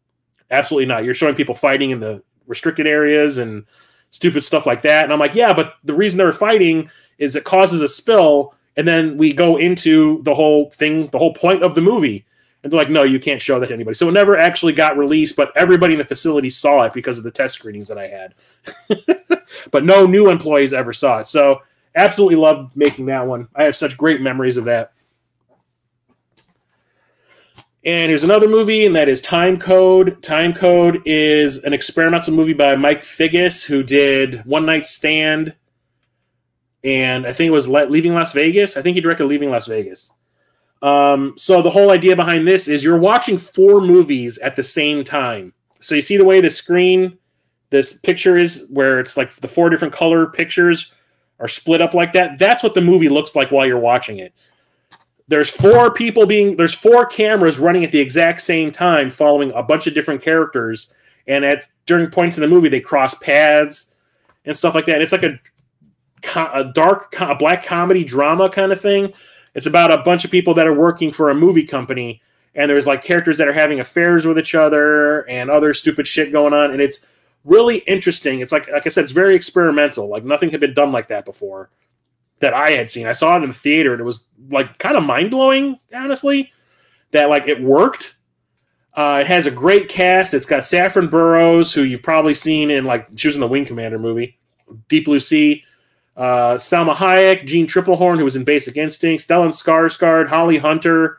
Absolutely not. You're showing people fighting in the restricted areas and stupid stuff like that. And I'm like, yeah, but the reason they're fighting is it causes a spill. And then we go into the whole thing, the whole point of the movie. And they're like, no, you can't show that to anybody. So it never actually got released, but everybody in the facility saw it because of the test screenings that I had. but no new employees ever saw it. So absolutely loved making that one. I have such great memories of that. And here's another movie, and that is Time Code. Time Code is an experimental movie by Mike Figgis, who did One Night Stand, and I think it was Leaving Las Vegas. I think he directed Leaving Las Vegas. Um, so the whole idea behind this is you're watching four movies at the same time. So you see the way the screen, this picture is, where it's like the four different color pictures are split up like that. That's what the movie looks like while you're watching it there's four people being there's four cameras running at the exact same time following a bunch of different characters and at during points in the movie they cross paths and stuff like that it's like a, a dark a black comedy drama kind of thing it's about a bunch of people that are working for a movie company and there's like characters that are having affairs with each other and other stupid shit going on and it's really interesting it's like like i said it's very experimental like nothing had been done like that before that I had seen. I saw it in the theater and it was like kind of mind blowing, honestly, that like it worked. Uh, it has a great cast. It's got Saffron Burrows, who you've probably seen in like she was in the Wing Commander movie, Deep Blue Sea. Uh, Salma Hayek, Jeanne Tripplehorn, who was in Basic Instinct, Stellan Skarsgård, Holly Hunter,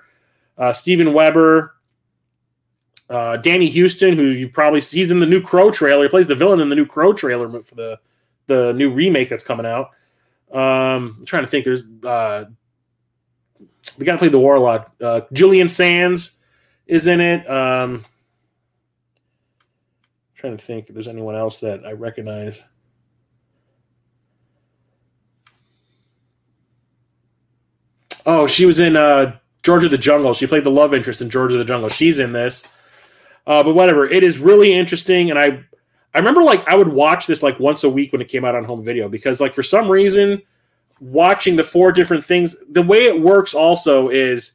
uh, Steven Weber, uh, Danny Huston, who you probably he's in the new Crow trailer. He plays the villain in the new Crow trailer for the the new remake that's coming out. Um, I'm trying to think. There's uh, the guy who played the Warlock. Uh, Julian Sands is in it. Um, trying to think if there's anyone else that I recognize. Oh, she was in uh, George of the Jungle. She played the love interest in George of the Jungle. She's in this. Uh, but whatever. It is really interesting, and I I remember like I would watch this like once a week when it came out on home video because like for some reason watching the four different things the way it works also is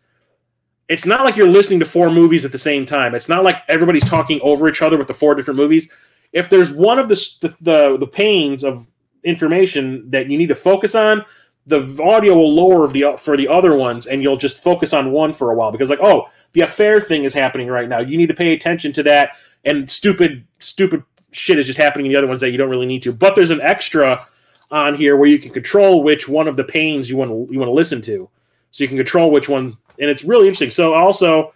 it's not like you're listening to four movies at the same time. It's not like everybody's talking over each other with the four different movies. If there's one of the the the, the panes of information that you need to focus on, the audio will lower the for the other ones, and you'll just focus on one for a while because like oh the affair thing is happening right now. You need to pay attention to that and stupid stupid shit is just happening in the other ones that you don't really need to. But there's an extra on here where you can control which one of the panes you want to you want to listen to. So you can control which one, and it's really interesting. So also,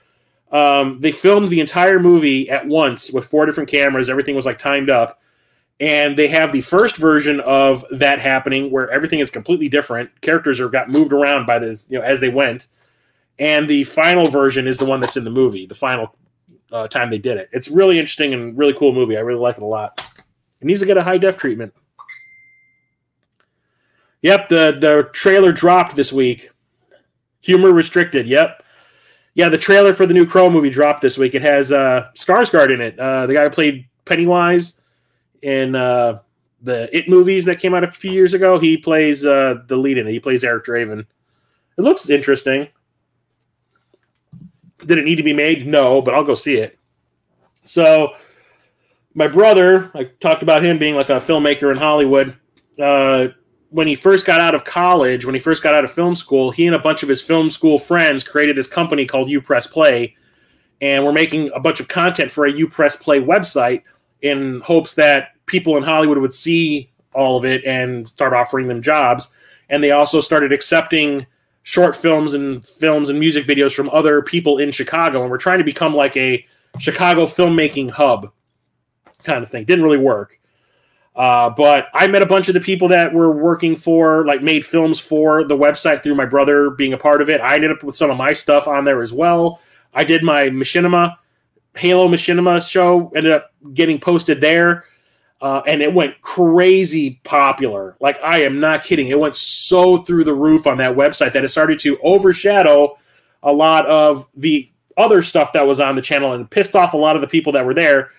um, they filmed the entire movie at once with four different cameras. Everything was like timed up, and they have the first version of that happening where everything is completely different. Characters are got moved around by the you know as they went, and the final version is the one that's in the movie. The final uh, time they did it. It's really interesting and really cool movie. I really like it a lot. It needs to get a high def treatment. Yep, the the trailer dropped this week. Humor restricted. Yep. Yeah, the trailer for the new Crow movie dropped this week. It has uh, Skarsgård in it. Uh, the guy who played Pennywise in uh, the It movies that came out a few years ago. He plays uh, the lead in it. He plays Eric Draven. It looks interesting. Did it need to be made? No, but I'll go see it. So, my brother, I talked about him being like a filmmaker in Hollywood. Uh, when he first got out of college, when he first got out of film school, he and a bunch of his film school friends created this company called U Press Play, and we're making a bunch of content for a U Press Play website in hopes that people in Hollywood would see all of it and start offering them jobs. And they also started accepting short films and films and music videos from other people in Chicago, and we're trying to become like a Chicago filmmaking hub kind of thing. Didn't really work. Uh, but I met a bunch of the people that were working for, like, made films for the website through my brother being a part of it. I ended up with some of my stuff on there as well. I did my machinima, Halo machinima show, ended up getting posted there. Uh, and it went crazy popular. Like, I am not kidding. It went so through the roof on that website that it started to overshadow a lot of the other stuff that was on the channel and pissed off a lot of the people that were there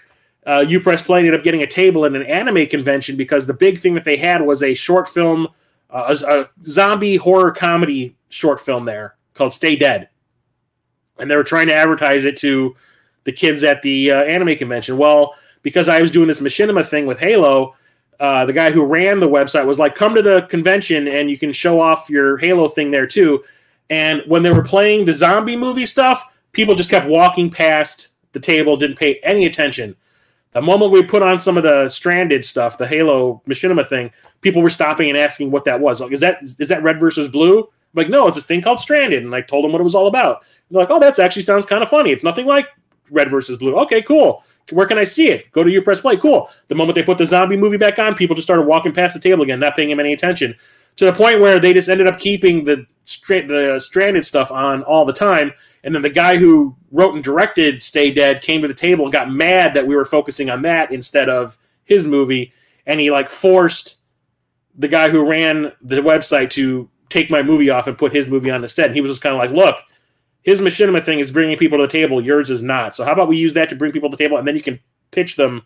uh, U Press Play ended up getting a table in an anime convention because the big thing that they had was a short film, uh, a, a, zombie horror comedy short film there called Stay Dead, and they were trying to advertise it to the kids at the uh, anime convention. Well, because I was doing this machinima thing with Halo, uh, the guy who ran the website was like, "Come to the convention and you can show off your Halo thing there too." And when they were playing the zombie movie stuff, people just kept walking past the table, didn't pay any attention the moment we put on some of the stranded stuff, the Halo Machinima thing, people were stopping and asking what that was. Like, is that is that red versus blue? I'm like, no, it's this thing called Stranded, and I told them what it was all about. They're like, oh, that's actually sounds kind of funny. It's nothing like red versus blue. Okay, cool. Where can I see it? Go to U Press Play. Cool. The moment they put the zombie movie back on, people just started walking past the table again, not paying him any attention, to the point where they just ended up keeping the the stranded stuff on all the time and then the guy who wrote and directed Stay Dead came to the table and got mad that we were focusing on that instead of his movie. And he like forced the guy who ran the website to take my movie off and put his movie on instead. And he was just kind of like, look, his machinima thing is bringing people to the table. Yours is not. So how about we use that to bring people to the table and then you can pitch them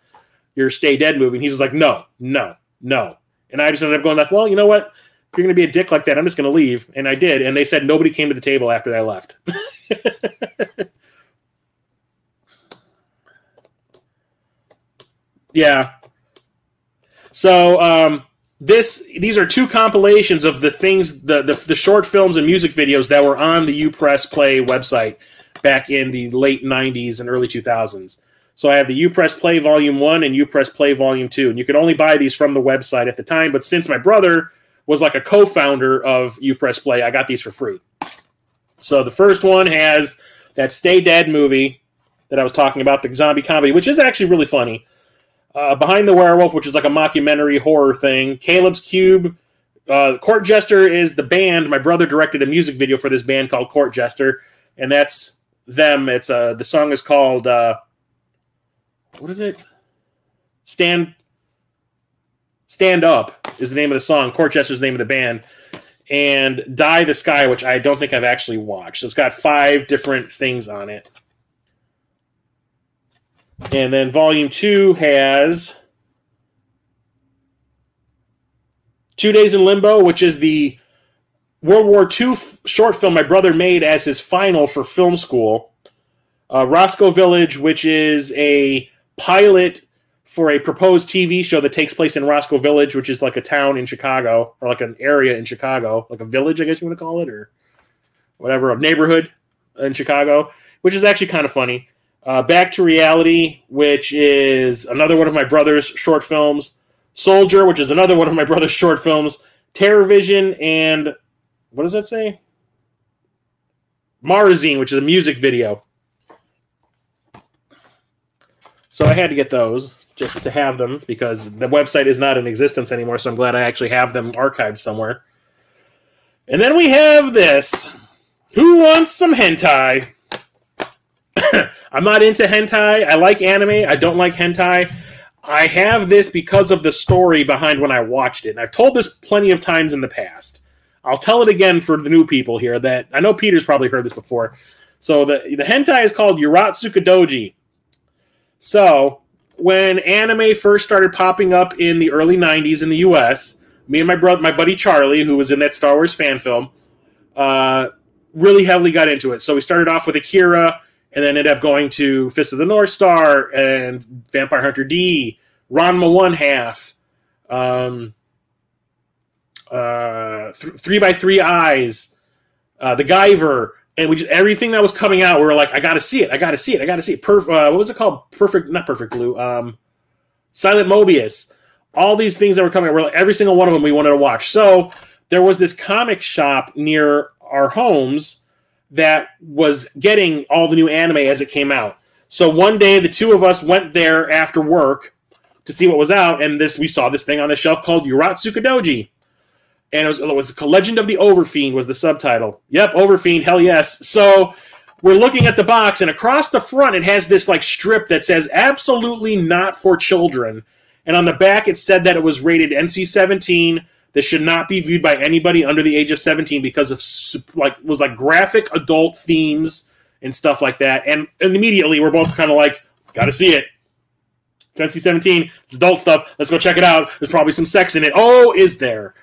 your Stay Dead movie. And he's just like, no, no, no. And I just ended up going like, well, you know what? If you're going to be a dick like that, I'm just going to leave. And I did. And they said nobody came to the table after I left. yeah. So um, this these are two compilations of the things the, the the short films and music videos that were on the UPress Play website back in the late 90s and early 2000s. So I have the UPress Play Volume 1 and UPress Play Volume 2. And you could only buy these from the website at the time, but since my brother was like a co-founder of UPress Play, I got these for free. So the first one has that Stay Dead movie that I was talking about, the zombie comedy, which is actually really funny. Uh, Behind the Werewolf, which is like a mockumentary horror thing. Caleb's Cube. Uh, Court Jester is the band. My brother directed a music video for this band called Court Jester, and that's them. It's uh, the song is called uh, what is it? Stand Stand Up is the name of the song. Court Jester's name of the band and Die the Sky, which I don't think I've actually watched. So it's got five different things on it. And then volume two has Two Days in Limbo, which is the World War II short film my brother made as his final for film school. Uh, Roscoe Village, which is a pilot for a proposed TV show that takes place in Roscoe Village, which is like a town in Chicago or like an area in Chicago, like a village, I guess you want to call it, or whatever, a neighborhood in Chicago, which is actually kind of funny. Uh, Back to Reality, which is another one of my brother's short films. Soldier, which is another one of my brother's short films. Terror Vision, and what does that say? Marazine, which is a music video. So I had to get those just to have them because the website is not in existence anymore. So I'm glad I actually have them archived somewhere. And then we have this. Who wants some hentai? I'm not into hentai. I like anime. I don't like hentai. I have this because of the story behind when I watched it. And I've told this plenty of times in the past. I'll tell it again for the new people here that I know Peter's probably heard this before. So the the hentai is called Urotsukidoji. So when anime first started popping up in the early '90s in the U.S., me and my brother, my buddy Charlie, who was in that Star Wars fan film, uh, really heavily got into it. So we started off with Akira, and then ended up going to Fist of the North Star and Vampire Hunter D, Ranma One Half, um, uh, th- Three by Three Eyes, uh, The Guyver, and we just everything that was coming out, we were like, I got to see it, I got to see it, I got to see it. Perf- uh, what was it called? Perfect, not Perfect Blue. Um, Silent Mobius. All these things that were coming, out, we're like every single one of them we wanted to watch. So there was this comic shop near our homes that was getting all the new anime as it came out. So one day the two of us went there after work to see what was out, and this we saw this thing on the shelf called Urotsukidoji and it was, it was Legend of the Overfiend was the subtitle. Yep, Overfiend, hell yes. So we're looking at the box, and across the front it has this like strip that says absolutely not for children, and on the back it said that it was rated NC-17. That should not be viewed by anybody under the age of 17 because of like was like graphic adult themes and stuff like that. And, and immediately we're both kind of like, got to see it. It's NC-17. It's adult stuff. Let's go check it out. There's probably some sex in it. Oh, is there?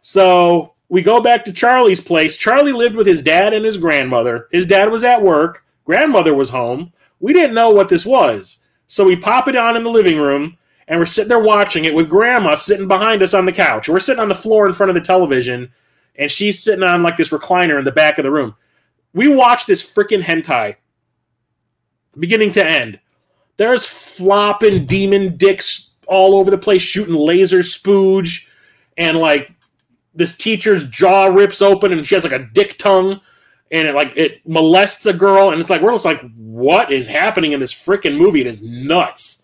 So we go back to Charlie's place. Charlie lived with his dad and his grandmother. His dad was at work, grandmother was home. We didn't know what this was. So we pop it on in the living room, and we're sitting there watching it with grandma sitting behind us on the couch. We're sitting on the floor in front of the television, and she's sitting on like this recliner in the back of the room. We watch this freaking hentai beginning to end. There's flopping demon dicks all over the place, shooting laser spooge, and like this teacher's jaw rips open and she has like a dick tongue and it like it molests a girl and it's like we're just like what is happening in this freaking movie it is nuts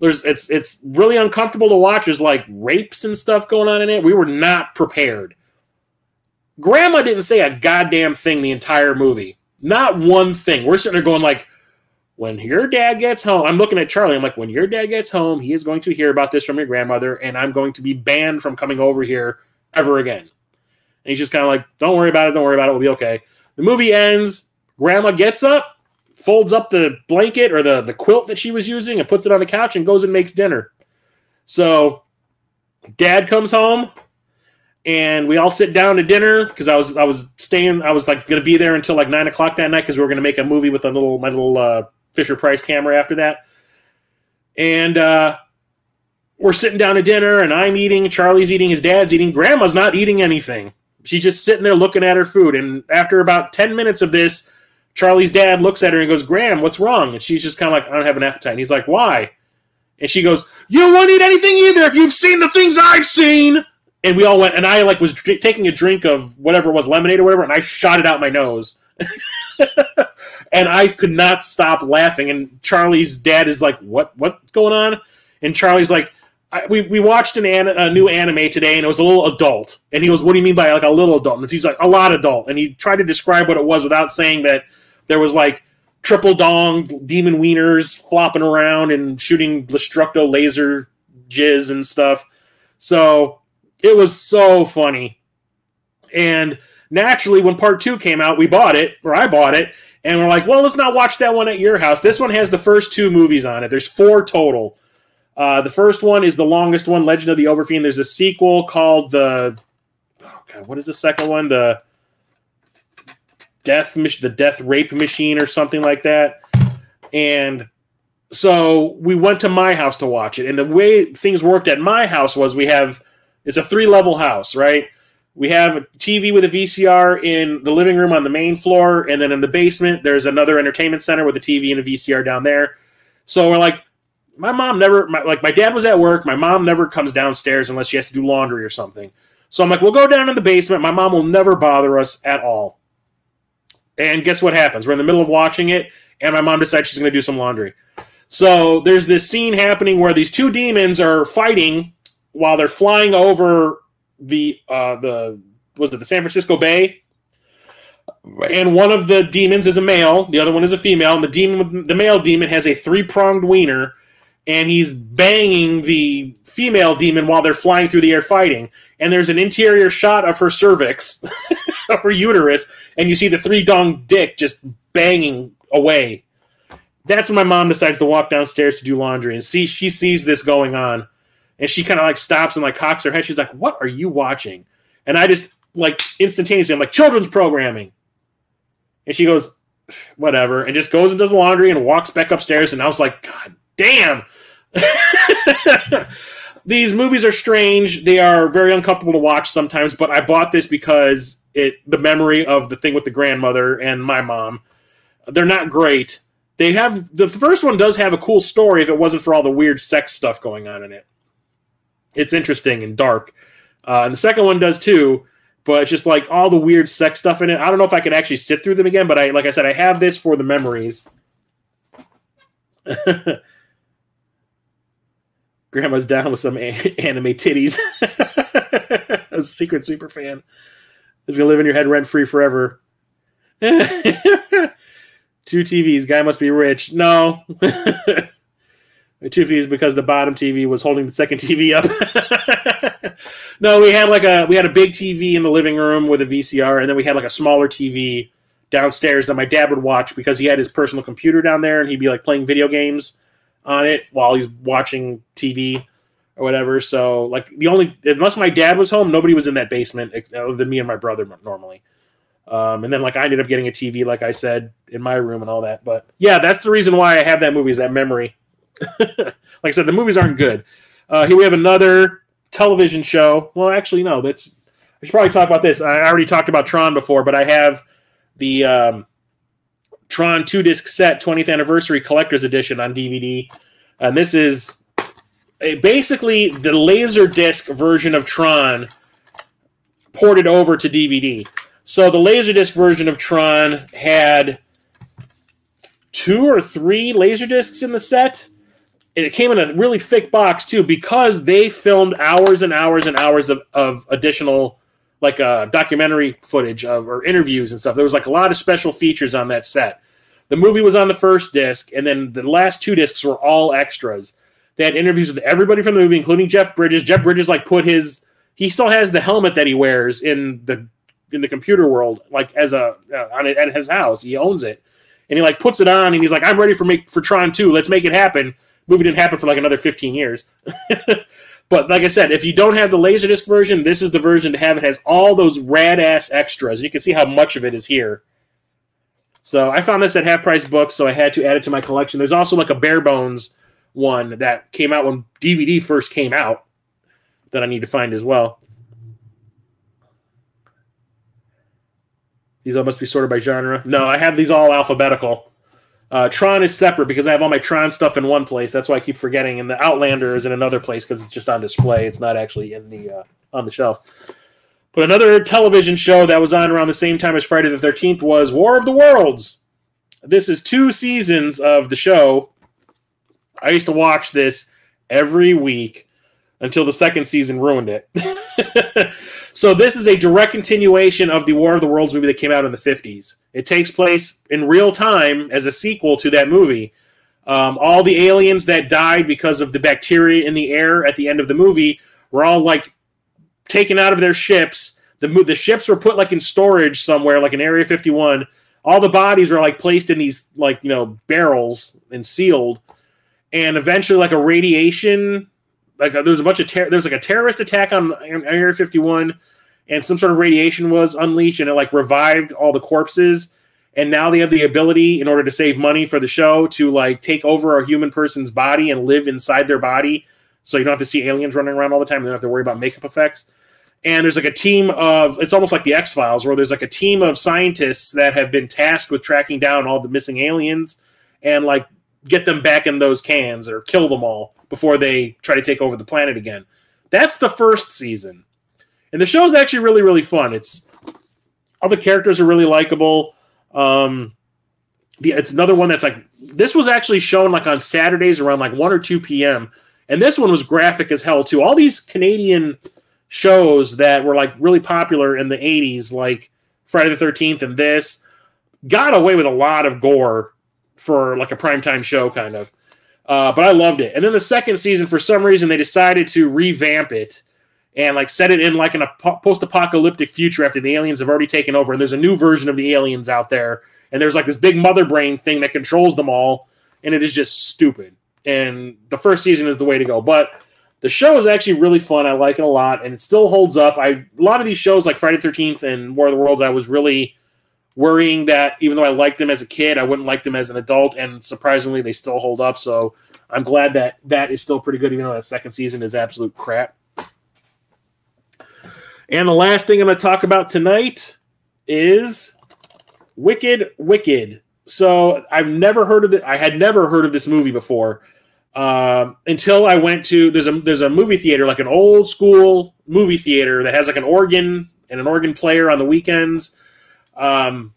there's it's it's really uncomfortable to watch. There's like rapes and stuff going on in it. We were not prepared. Grandma didn't say a goddamn thing the entire movie. Not one thing. We're sitting there going like when your dad gets home i'm looking at charlie. I'm like when your dad gets home he is going to hear about this from your grandmother and i'm going to be banned from coming over here ever again. And he's just kind of like, don't worry about it, don't worry about it, we'll be okay. The movie ends. Grandma gets up, folds up the blanket or the, the quilt that she was using and puts it on the couch and goes and makes dinner. So dad comes home and we all sit down to dinner because I was I was staying I was like gonna be there until like nine o'clock that night because we were gonna make a movie with a little my little uh, Fisher Price camera after that. And uh, we're sitting down to dinner and I'm eating, Charlie's eating, his dad's eating, grandma's not eating anything. She's just sitting there looking at her food. And after about 10 minutes of this, Charlie's dad looks at her and goes, Graham, what's wrong? And she's just kind of like, I don't have an appetite. And he's like, Why? And she goes, You won't eat anything either if you've seen the things I've seen. And we all went, and I like was dr- taking a drink of whatever it was, lemonade or whatever, and I shot it out my nose. and I could not stop laughing. And Charlie's dad is like, "What? What's going on?" And Charlie's like, we, we watched an, a new anime today and it was a little adult. And he goes, What do you mean by like a little adult? And he's like, A lot adult. And he tried to describe what it was without saying that there was like triple dong demon wieners flopping around and shooting destructo laser jizz and stuff. So it was so funny. And naturally, when part two came out, we bought it, or I bought it, and we're like, well, let's not watch that one at your house. This one has the first two movies on it. There's four total. Uh, the first one is the longest one, Legend of the Overfiend. There's a sequel called the oh god, what is the second one? The Death the Death Rape Machine or something like that. And so we went to my house to watch it. And the way things worked at my house was we have it's a three level house, right? We have a TV with a VCR in the living room on the main floor, and then in the basement, there's another entertainment center with a TV and a VCR down there. So we're like, my mom never, my, like, my dad was at work. My mom never comes downstairs unless she has to do laundry or something. So I'm like, we'll go down in the basement. My mom will never bother us at all. And guess what happens? We're in the middle of watching it, and my mom decides she's going to do some laundry. So there's this scene happening where these two demons are fighting while they're flying over the uh, the was it the San Francisco Bay, right. and one of the demons is a male, the other one is a female, and the demon the male demon has a three pronged wiener, and he's banging the female demon while they're flying through the air fighting. And there's an interior shot of her cervix, of her uterus, and you see the three dong dick just banging away. That's when my mom decides to walk downstairs to do laundry and see she sees this going on and she kind of like stops and like cocks her head. She's like, "What are you watching?" And I just like instantaneously, I'm like, "Children's programming," and she goes, "Whatever," and just goes and does the laundry and walks back upstairs. And I was like, "God damn." These movies are strange. They are very uncomfortable to watch sometimes, but I bought this because it the memory of the thing with the grandmother and my mom. They're not great. They have the first one does have a cool story if it wasn't for all the weird sex stuff going on in it it's interesting and dark. Uh, and the second one does too, but it's just like all the weird sex stuff in it. I don't know if I could actually sit through them again, but I like I said, I have this for the memories. Grandma's down with some anime titties. a secret super fan is gonna live in your head rent free forever. Two TVs. Guy must be rich. No. two TVs because the bottom TV was holding the second TV up. no, we had like a we had a big TV in the living room with a VCR, and then we had like a smaller TV downstairs that my dad would watch because he had his personal computer down there, and he'd be like playing video games on it while he's watching TV or whatever. So like the only unless my dad was home, nobody was in that basement other than me and my brother normally. Um, and then like I ended up getting a TV, like I said, in my room and all that. But yeah, that's the reason why I have that movie is that memory like I said, the movies aren't good. Uh, here we have another television show. Well, actually, no. That's I should probably talk about this. I already talked about Tron before, but I have the um, Tron two disc set 20th anniversary collector's edition on DVD, and this is basically the laser disc version of Tron ported over to DVD. So the laserdisc version of Tron had two or three laser discs in the set it came in a really thick box too because they filmed hours and hours and hours of, of additional like uh, documentary footage of or interviews and stuff. There was like a lot of special features on that set. The movie was on the first disc, and then the last two discs were all extras. They had interviews with everybody from the movie, including Jeff Bridges. Jeff Bridges like put his he still has the helmet that he wears in the in the computer world, like as a uh, on it at his house. He owns it, and he like puts it on, and he's like, "I'm ready for make for Tron 2. Let's make it happen." movie didn't happen for like another 15 years. but like I said, if you don't have the Laserdisc version, this is the version to have. It has all those rad ass extras. You can see how much of it is here. So I found this at half price books, so I had to add it to my collection. There's also like a bare bones one that came out when DVD first came out that I need to find as well. These all must be sorted by genre. No, I have these all alphabetical. Uh, Tron is separate because I have all my Tron stuff in one place. That's why I keep forgetting. And the Outlander is in another place because it's just on display. It's not actually in the uh, on the shelf. But another television show that was on around the same time as Friday the Thirteenth was War of the Worlds. This is two seasons of the show. I used to watch this every week until the second season ruined it. So this is a direct continuation of the War of the Worlds movie that came out in the 50s. It takes place in real time as a sequel to that movie. Um, all the aliens that died because of the bacteria in the air at the end of the movie were all like taken out of their ships. The the ships were put like in storage somewhere, like in Area 51. All the bodies were like placed in these like you know barrels and sealed. And eventually, like a radiation like there was a bunch of ter- there was like a terrorist attack on Area 51 and some sort of radiation was unleashed and it like revived all the corpses. And now they have the ability in order to save money for the show to like take over a human person's body and live inside their body. So you don't have to see aliens running around all the time. You don't have to worry about makeup effects. And there's like a team of it's almost like the X Files where there's like a team of scientists that have been tasked with tracking down all the missing aliens. And like get them back in those cans or kill them all before they try to take over the planet again. That's the first season. And the show's actually really, really fun. It's all the characters are really likable. Um, the, it's another one that's like this was actually shown like on Saturdays around like one or two p.m. And this one was graphic as hell too. All these Canadian shows that were like really popular in the '80s, like Friday the Thirteenth and this, got away with a lot of gore for like a primetime show, kind of. Uh, but I loved it. And then the second season, for some reason, they decided to revamp it and like set it in like a post-apocalyptic future after the aliens have already taken over. And there's a new version of the aliens out there, and there's like this big mother brain thing that controls them all, and it is just stupid. And the first season is the way to go. But the show is actually really fun. I like it a lot, and it still holds up. I a lot of these shows like Friday Thirteenth and War of the Worlds, I was really worrying that even though I liked them as a kid, I wouldn't like them as an adult. And surprisingly, they still hold up. So I'm glad that that is still pretty good, even though that second season is absolute crap. And the last thing I'm going to talk about tonight is Wicked Wicked. So I've never heard of it. I had never heard of this movie before um, until I went to there's a there's a movie theater like an old school movie theater that has like an organ and an organ player on the weekends um,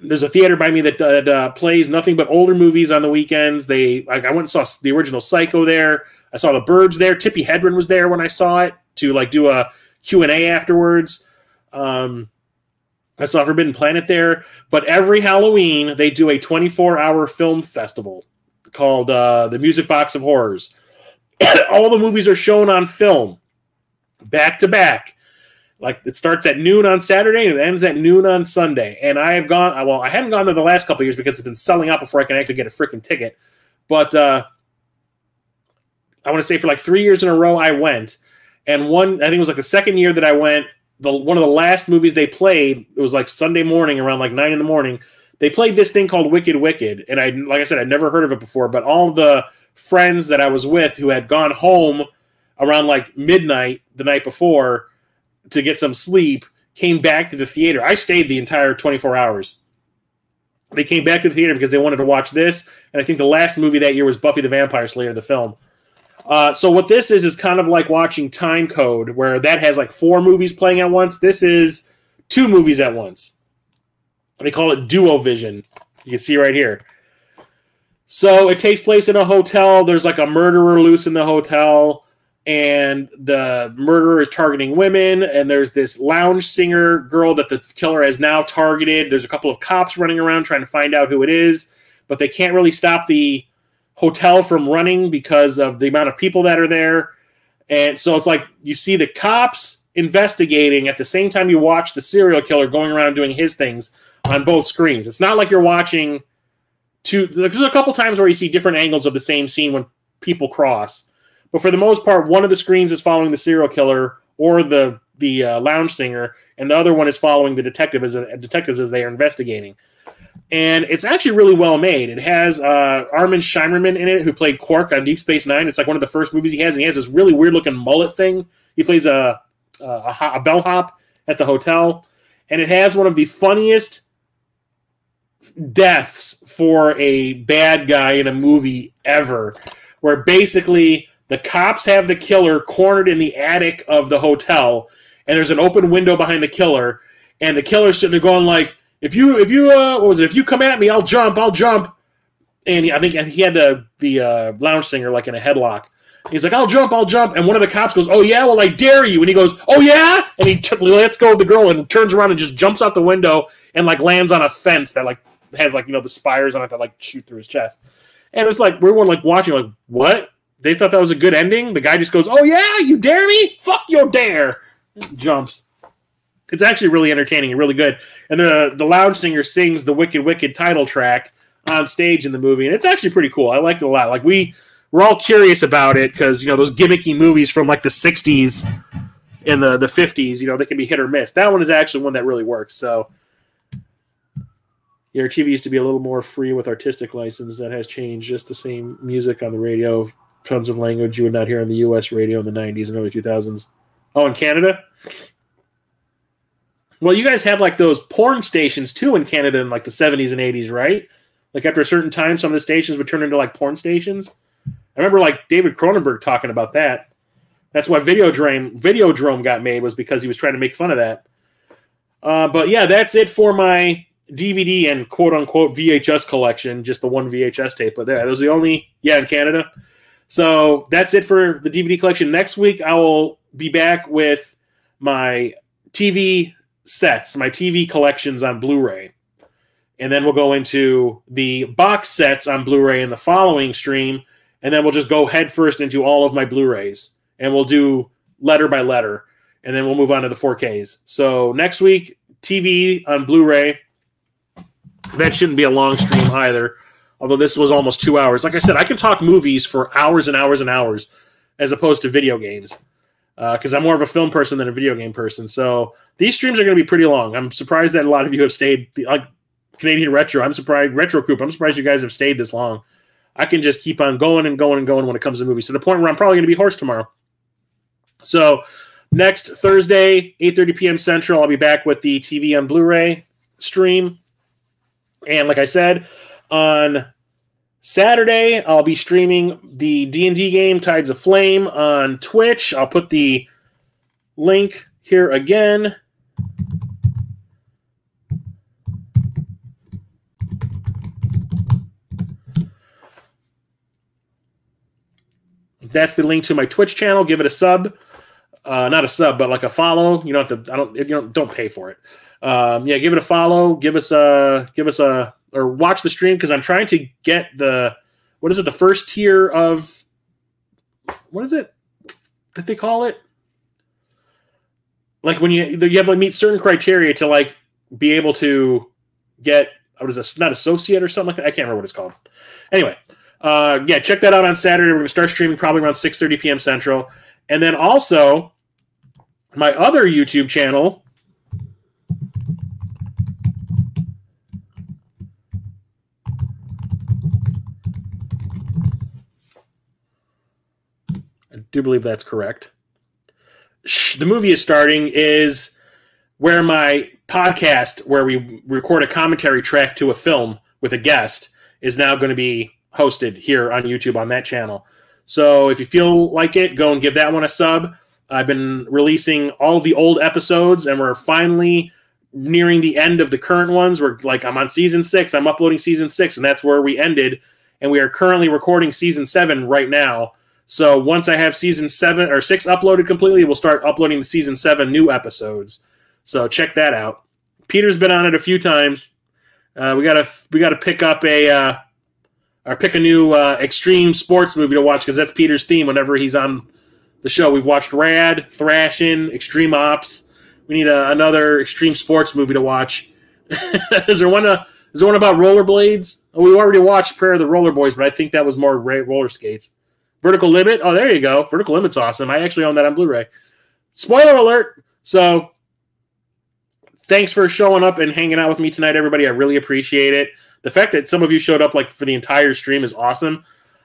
there's a theater by me that, that uh, plays nothing but older movies on the weekends. They like I went and saw the original Psycho there. I saw the Birds there. Tippi Hedren was there when I saw it to like do a Q and A afterwards. Um, I saw Forbidden Planet there. But every Halloween they do a 24 hour film festival called uh, the Music Box of Horrors. All the movies are shown on film, back to back like it starts at noon on Saturday and it ends at noon on Sunday. And I have gone well, I haven't gone there the last couple years because it's been selling out before I can actually get a freaking ticket. But uh I want to say for like three years in a row I went. And one I think it was like the second year that I went, the one of the last movies they played, it was like Sunday morning around like nine in the morning. They played this thing called Wicked Wicked. And I like I said, I'd never heard of it before, but all the friends that I was with who had gone home around like midnight the night before to get some sleep, came back to the theater. I stayed the entire 24 hours. They came back to the theater because they wanted to watch this, and I think the last movie that year was Buffy the Vampire Slayer, the film. Uh, so what this is is kind of like watching Time Code, where that has like four movies playing at once. This is two movies at once. They call it Duo Vision. You can see right here. So it takes place in a hotel. There's like a murderer loose in the hotel and the murderer is targeting women and there's this lounge singer girl that the killer has now targeted. There's a couple of cops running around trying to find out who it is but they can't really stop the hotel from running because of the amount of people that are there. And so it's like you see the cops investigating at the same time you watch the serial killer going around doing his things on both screens. It's not like you're watching two there's a couple times where you see different angles of the same scene when people cross but for the most part, one of the screens is following the serial killer or the the uh, lounge singer, and the other one is following the detective as a, detectives as they are investigating. And it's actually really well made. It has uh, Armin Shimerman in it, who played Quark on Deep Space Nine. It's like one of the first movies he has, and he has this really weird looking mullet thing. He plays a a, a bellhop at the hotel, and it has one of the funniest deaths for a bad guy in a movie ever, where basically the cops have the killer cornered in the attic of the hotel, and there's an open window behind the killer, and the killer's sitting there going like, "If you, if you, uh, what was it? If you come at me, I'll jump, I'll jump." And I think he had the the uh, lounge singer like in a headlock. He's like, "I'll jump, I'll jump," and one of the cops goes, "Oh yeah, well I dare you," and he goes, "Oh yeah," and he t- lets go of the girl and turns around and just jumps out the window and like lands on a fence that like has like you know the spires on it that like shoot through his chest. And it's like we were like watching like what they thought that was a good ending. The guy just goes, "Oh yeah, you dare me? Fuck your dare!" Jumps. It's actually really entertaining and really good. And the the loud singer sings the "Wicked Wicked" title track on stage in the movie, and it's actually pretty cool. I like it a lot. Like we we're all curious about it because you know those gimmicky movies from like the '60s and the the '50s. You know they can be hit or miss. That one is actually one that really works. So. Your TV used to be a little more free with artistic license. That has changed. Just the same music on the radio tons of language you would not hear on the U.S. radio in the '90s and early 2000s. Oh, in Canada. Well, you guys had like those porn stations too in Canada in like the 70s and 80s, right? Like after a certain time, some of the stations would turn into like porn stations. I remember like David Cronenberg talking about that. That's why Videodrome Videodrome got made was because he was trying to make fun of that. Uh, but yeah, that's it for my DVD and quote unquote VHS collection. Just the one VHS tape, but there, those are the only yeah in Canada. So that's it for the DVD collection. Next week, I will be back with my TV sets, my TV collections on Blu-ray. And then we'll go into the box sets on Blu-ray in the following stream, and then we'll just go headfirst into all of my Blu-rays, and we'll do letter by letter, and then we'll move on to the 4Ks. So next week, TV on Blu-ray. That shouldn't be a long stream either, although this was almost two hours. Like I said, I can talk movies for hours and hours and hours, as opposed to video games because uh, I'm more of a film person than a video game person. So these streams are going to be pretty long. I'm surprised that a lot of you have stayed. Like Canadian Retro, I'm surprised. Retro Coop, I'm surprised you guys have stayed this long. I can just keep on going and going and going when it comes to movies to the point where I'm probably going to be hoarse tomorrow. So next Thursday, 8:30 p.m. Central, I'll be back with the TV on Blu-ray stream. And like I said, on Saturday, I'll be streaming the D&D game Tides of Flame on Twitch. I'll put the link here again. That's the link to my Twitch channel. Give it a sub. Uh, not a sub, but like a follow. You don't have to. I don't. You don't. Don't pay for it. Um, yeah, give it a follow. Give us a. Give us a or watch the stream because I'm trying to get the what is it the first tier of what is it that they call it? Like when you you have to meet certain criteria to like be able to get what is this not associate or something like that? I can't remember what it's called. Anyway uh, yeah check that out on Saturday. We're gonna start streaming probably around 6:30 p.m. Central. And then also my other YouTube channel do believe that's correct. The movie is starting is where my podcast, where we record a commentary track to a film with a guest, is now going to be hosted here on YouTube on that channel. So if you feel like it, go and give that one a sub. I've been releasing all the old episodes, and we're finally nearing the end of the current ones. We're like, I'm on season six. I'm uploading season six, and that's where we ended. And we are currently recording season seven right now. So once I have season seven or six uploaded completely, we'll start uploading the season seven new episodes. So check that out. Peter's been on it a few times. Uh, we gotta we gotta pick up a uh, or pick a new uh, extreme sports movie to watch because that's Peter's theme whenever he's on the show. We've watched Rad, Thrashing, Extreme Ops. We need a, another extreme sports movie to watch. is there one? Uh, is there one about rollerblades? Oh, we already watched Prayer of the Roller Boys, but I think that was more roller skates. Vertical Limit. Oh, there you go. Vertical Limit's awesome. I actually own that on Blu-ray. Spoiler alert. So, thanks for showing up and hanging out with me tonight, everybody. I really appreciate it. The fact that some of you showed up like for the entire stream is awesome.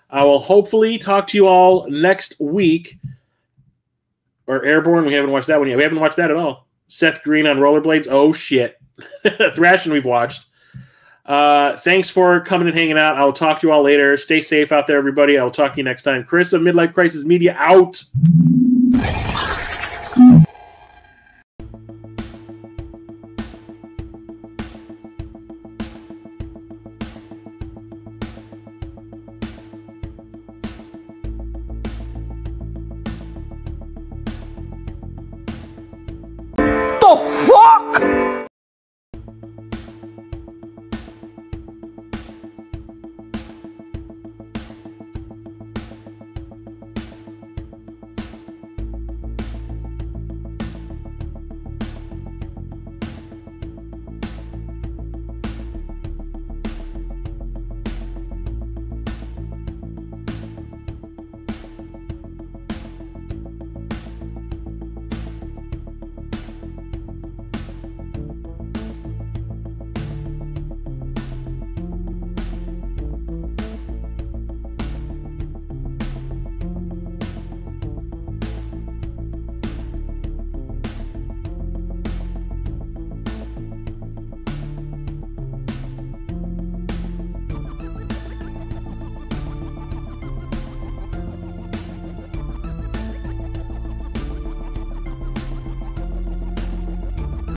I will hopefully talk to you all next week. Or Airborne, we haven't watched that one yet. We haven't watched that at all. Seth Green on rollerblades. Oh shit. Thrashing we've watched. Uh, thanks for coming and hanging out. I'll talk to you all later. Stay safe out there, everybody. I'll talk to you next time. Chris of Midlife Crisis Media out.